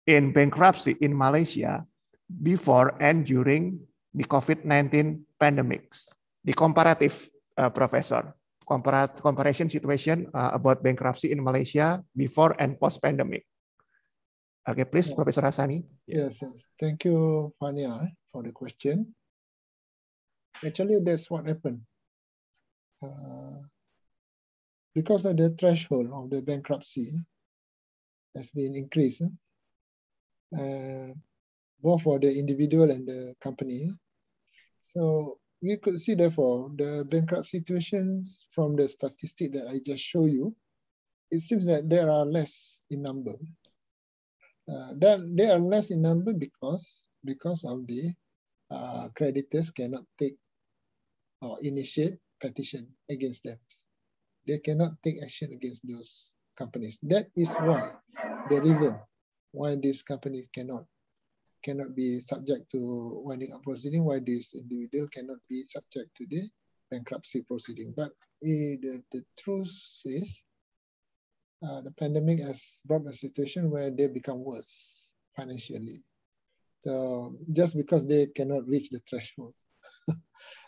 in bankruptcy in Malaysia before and during the COVID-19 pandemics? The comparative, uh, Professor comparison situation uh, about bankruptcy in Malaysia before and post pandemic. Okay, please, yeah. Professor Hasani. Yes, yes, thank you, Fania, for the question. Actually, that's what happened. Uh, because of the threshold of the bankruptcy has been increased, uh, both for the individual and the company. So we could see therefore the bankrupt situations from the statistic that I just show you, it seems that there are less in number. Uh, that they are less in number because because of the uh, creditors cannot take or initiate petition against them. They cannot take action against those companies. That is why the reason why these companies cannot cannot be subject to winding up proceeding, why this individual cannot be subject to the bankruptcy proceeding. But uh, the, the truth is, uh, the pandemic has brought a situation where they become worse. financially. So just because they cannot reach the threshold,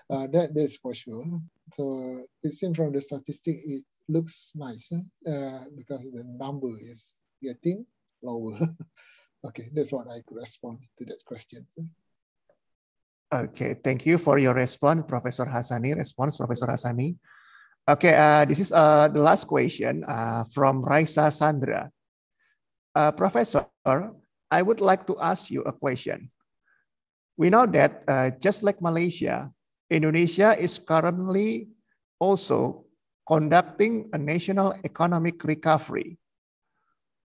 uh, that that's for sure. So it seems from the statistic, it looks nice uh, because the number is getting lower. okay, that's what I could respond to that question. So. Okay, thank you for your response, Professor Hasani. Response, Professor Hasani. Okay, uh, this is uh, the last question uh, from Raisa Sandra. Uh, Professor, I would like to ask you a question. We know that uh, just like Malaysia, Indonesia is currently also conducting a national economic recovery,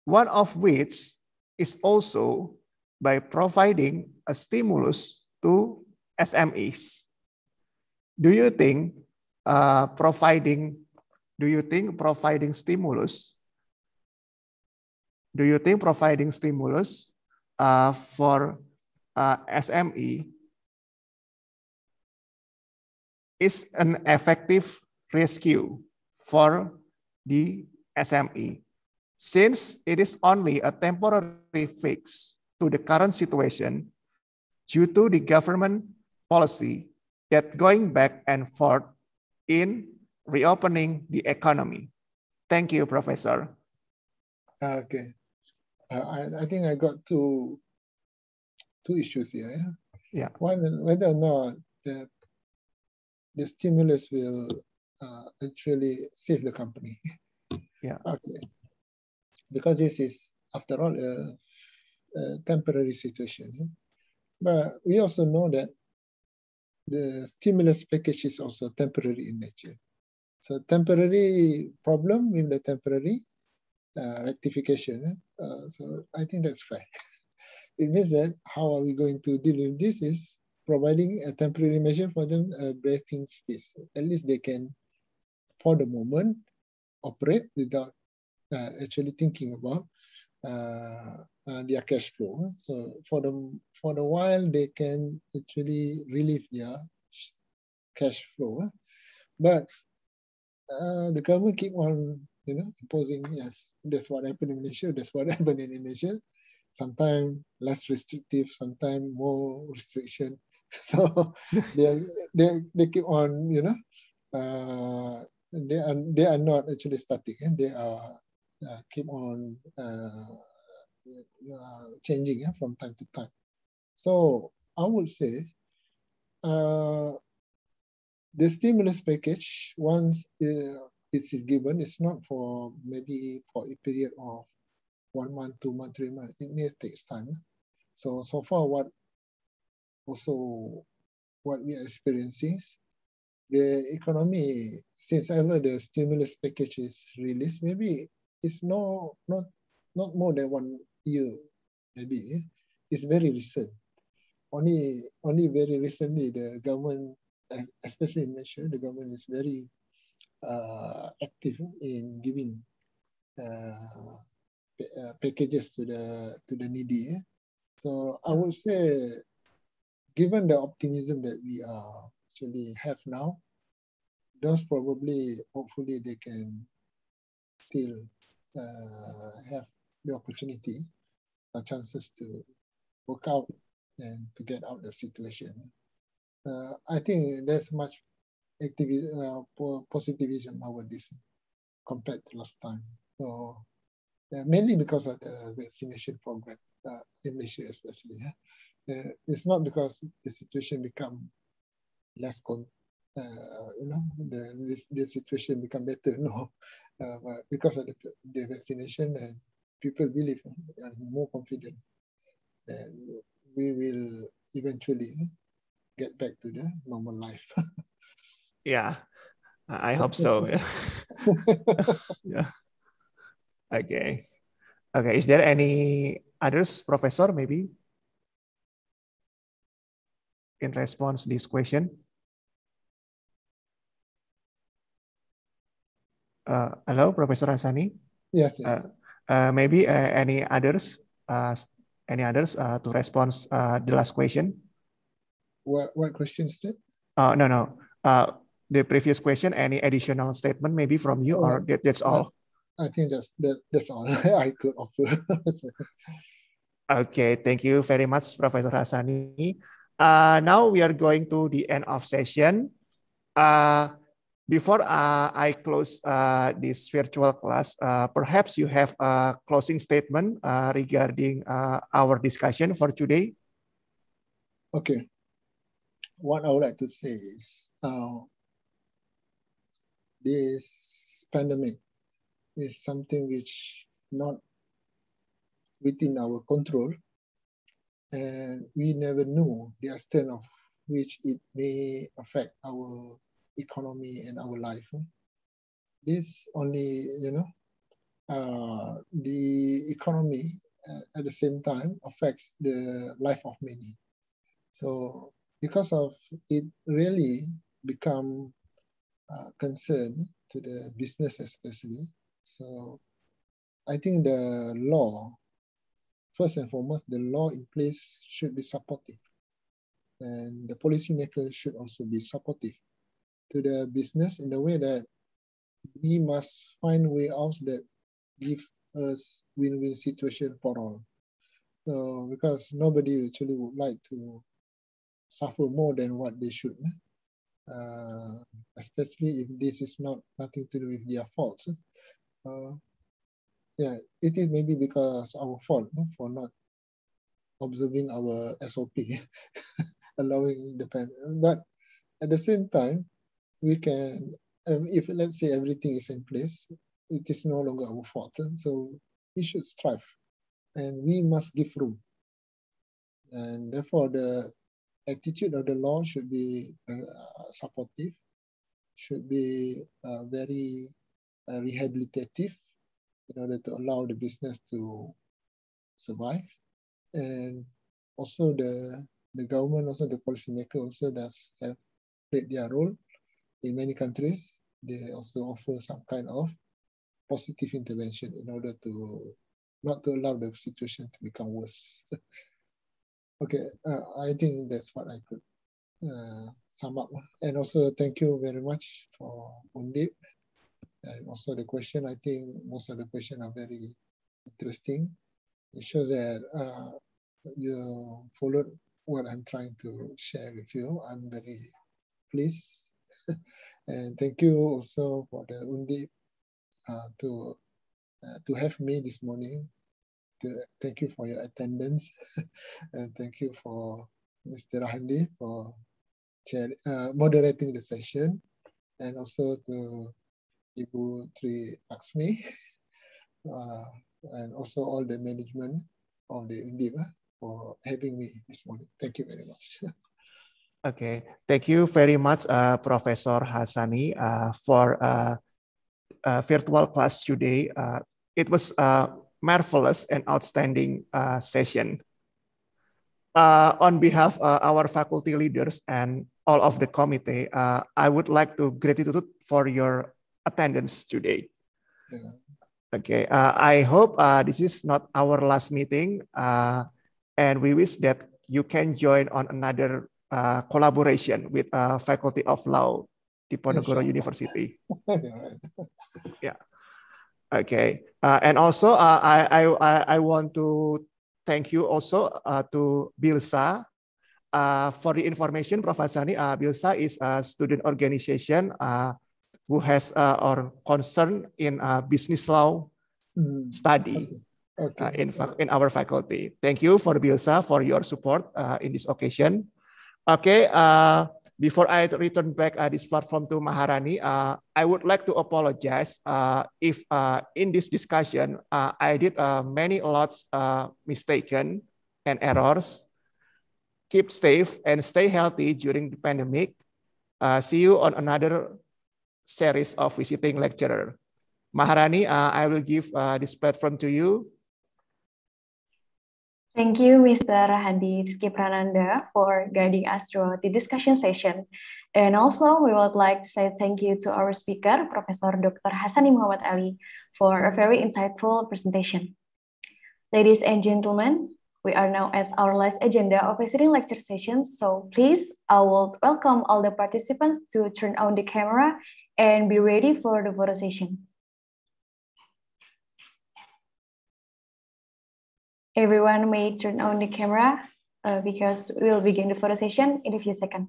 one of which is also by providing a stimulus to SMEs. Do you think uh, providing do you think providing stimulus do you think providing stimulus uh, for uh, SME is an effective rescue for the SME since it is only a temporary fix to the current situation due to the government policy that going back and forth in reopening the economy. Thank you, Professor. Okay. Uh, I, I think I got two two issues here. Yeah. yeah. One, whether or not the, the stimulus will uh, actually save the company. Yeah. Okay. Because this is, after all, a, a temporary situation. But we also know that the stimulus package is also temporary in nature. So temporary problem with the temporary uh, rectification. Uh, so I think that's fair. it means that how are we going to deal with this is providing a temporary measure for them a breathing space. At least they can, for the moment, operate without uh, actually thinking about uh, uh, their cash flow. So for the for the while, they can actually relieve their cash flow. But uh, the government keep on, you know, imposing. Yes, that's what happened in Malaysia. That's what happened in Indonesia. Sometimes less restrictive, sometimes more restriction. So they they they keep on, you know, uh, they are they are not actually static. And they are uh, keep on uh, uh, changing yeah, from time to time. So I would say uh, the stimulus package, once uh, it is given, it's not for maybe for a period of one month, two months, three months. It may take time. So, so far what also what we are experiencing, the economy, since ever the stimulus package is released, maybe it's no, not, not more than one year, maybe. It's very recent. Only, only very recently the government, especially in Malaysia, the government is very uh, active in giving uh, packages to the to the needy. So I would say, given the optimism that we are actually have now, those probably hopefully they can still have the opportunity or chances to work out and to get out the situation. Uh, I think there's much activi uh, positivism nowadays compared to last time. So uh, mainly because of the vaccination program uh, in Malaysia especially. Uh, it's not because the situation become less con uh, you know the this, the situation become better. No, Uh, uh, because of the, the vaccination and people believe uh, and more confident that we will eventually uh, get back to the normal life. yeah, I hope so. yeah. Okay. Okay. Is there any others, Professor, maybe in response to this question? Uh, hello, Professor Hassani. Yes. yes. Uh, uh, maybe uh, any others, uh, any others uh, to respond uh, the last question? What what questions did? Uh, no, no. Uh, the previous question. Any additional statement, maybe from you, oh, or that, that's all? I think that's that, that's all I could offer. Okay, thank you very much, Professor Hassani. Uh, now we are going to the end of session. Uh, before uh, I close uh, this virtual class, uh, perhaps you have a closing statement uh, regarding uh, our discussion for today. Okay. What I would like to say is uh, this pandemic is something which not within our control and we never know the extent of which it may affect our economy and our life. This only, you know, uh, the economy uh, at the same time affects the life of many. So because of it really become uh, concern to the business especially. So I think the law, first and foremost, the law in place should be supportive. And the policymakers should also be supportive to the business in the way that we must find way out that give us win-win situation for all. So because nobody actually would like to suffer more than what they should, uh, especially if this is not nothing to do with their faults. Uh, yeah, it is maybe because our fault for not observing our SOP, allowing the pen. But at the same time, we can, um, if let's say everything is in place, it is no longer our fault. So we should strive and we must give room. And therefore the attitude of the law should be uh, supportive, should be uh, very uh, rehabilitative in order to allow the business to survive. And also the, the government, also the policymaker also does have played their role in many countries, they also offer some kind of positive intervention in order to not to allow the situation to become worse. okay, uh, I think that's what I could uh, sum up. And also thank you very much for Undip. And also the question, I think most of the questions are very interesting. It shows that uh, you followed what I'm trying to share with you. I'm very pleased and thank you also for the Undi uh, to uh, to have me this morning. To, thank you for your attendance, and thank you for Mr. Rahandi for chair, uh, moderating the session, and also to Ibu Tri Laksmi, uh, and also all the management of the Undip uh, for having me this morning. Thank you very much. Okay, thank you very much, uh, Professor Hasani, uh, for uh, uh virtual class today. Uh, it was a marvelous and outstanding uh, session. on behalf of our faculty leaders and all of the committee, I would like to gratitude for your attendance today. Yeah. Okay, I hope this is not our last meeting, and we wish that you can join on another uh, collaboration with uh, Faculty of Law Diponegoro University. yeah. Okay. Uh, and also, uh, I, I, I want to thank you also uh, to Bilsa uh, for the information, Professor Sani. Uh, Bilsa is a student organization uh, who has uh, or concern in uh, business law mm. study. Okay. Okay. Uh, in, in our faculty. Thank you for Bilsa for your support uh, in this occasion. Okay, uh, before I return back uh, this platform to Maharani, uh, I would like to apologize uh, if uh, in this discussion uh, I did uh, many lots mistaken and errors. Keep safe and stay healthy during the pandemic. Uh, see you on another series of visiting lecturer. Maharani, I will give this platform to you. Thank you, Mr. Hadi Rizky Prananda, for guiding us through the discussion session. And also, we would like to say thank you to our speaker, Professor Dr. Hasani Muhammad Ali, for a very insightful presentation. Ladies and gentlemen, we are now at our last agenda of visiting lecture sessions, so please, I will welcome all the participants to turn on the camera and be ready for the photo session. Everyone may turn on the camera uh, because we'll begin the photo session in a few seconds.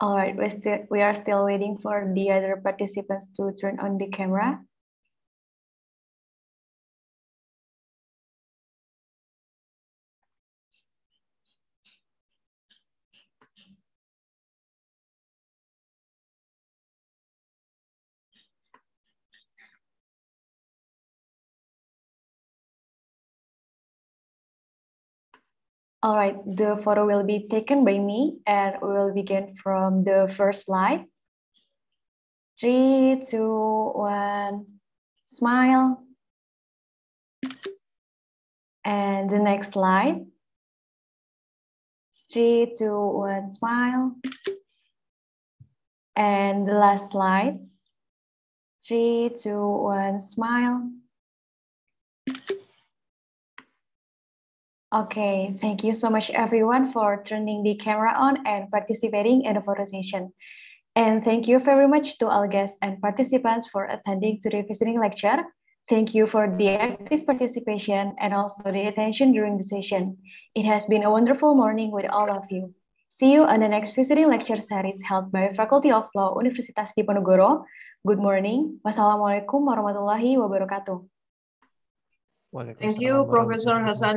All right, we're still, we are still waiting for the other participants to turn on the camera. All right, the photo will be taken by me and we will begin from the first slide. Three, two, one, smile. And the next slide. Three, two, one, smile. And the last slide. Three, two, one, smile. Okay, thank you so much everyone for turning the camera on and participating in the photo session. And thank you very much to all guests and participants for attending to the visiting lecture. Thank you for the active participation and also the attention during the session. It has been a wonderful morning with all of you. See you on the next visiting lecture series held by Faculty of Law Universitas Diponegoro. Good morning. Wassalamualaikum warahmatullahi wabarakatuh. Thank you, Professor Hasani.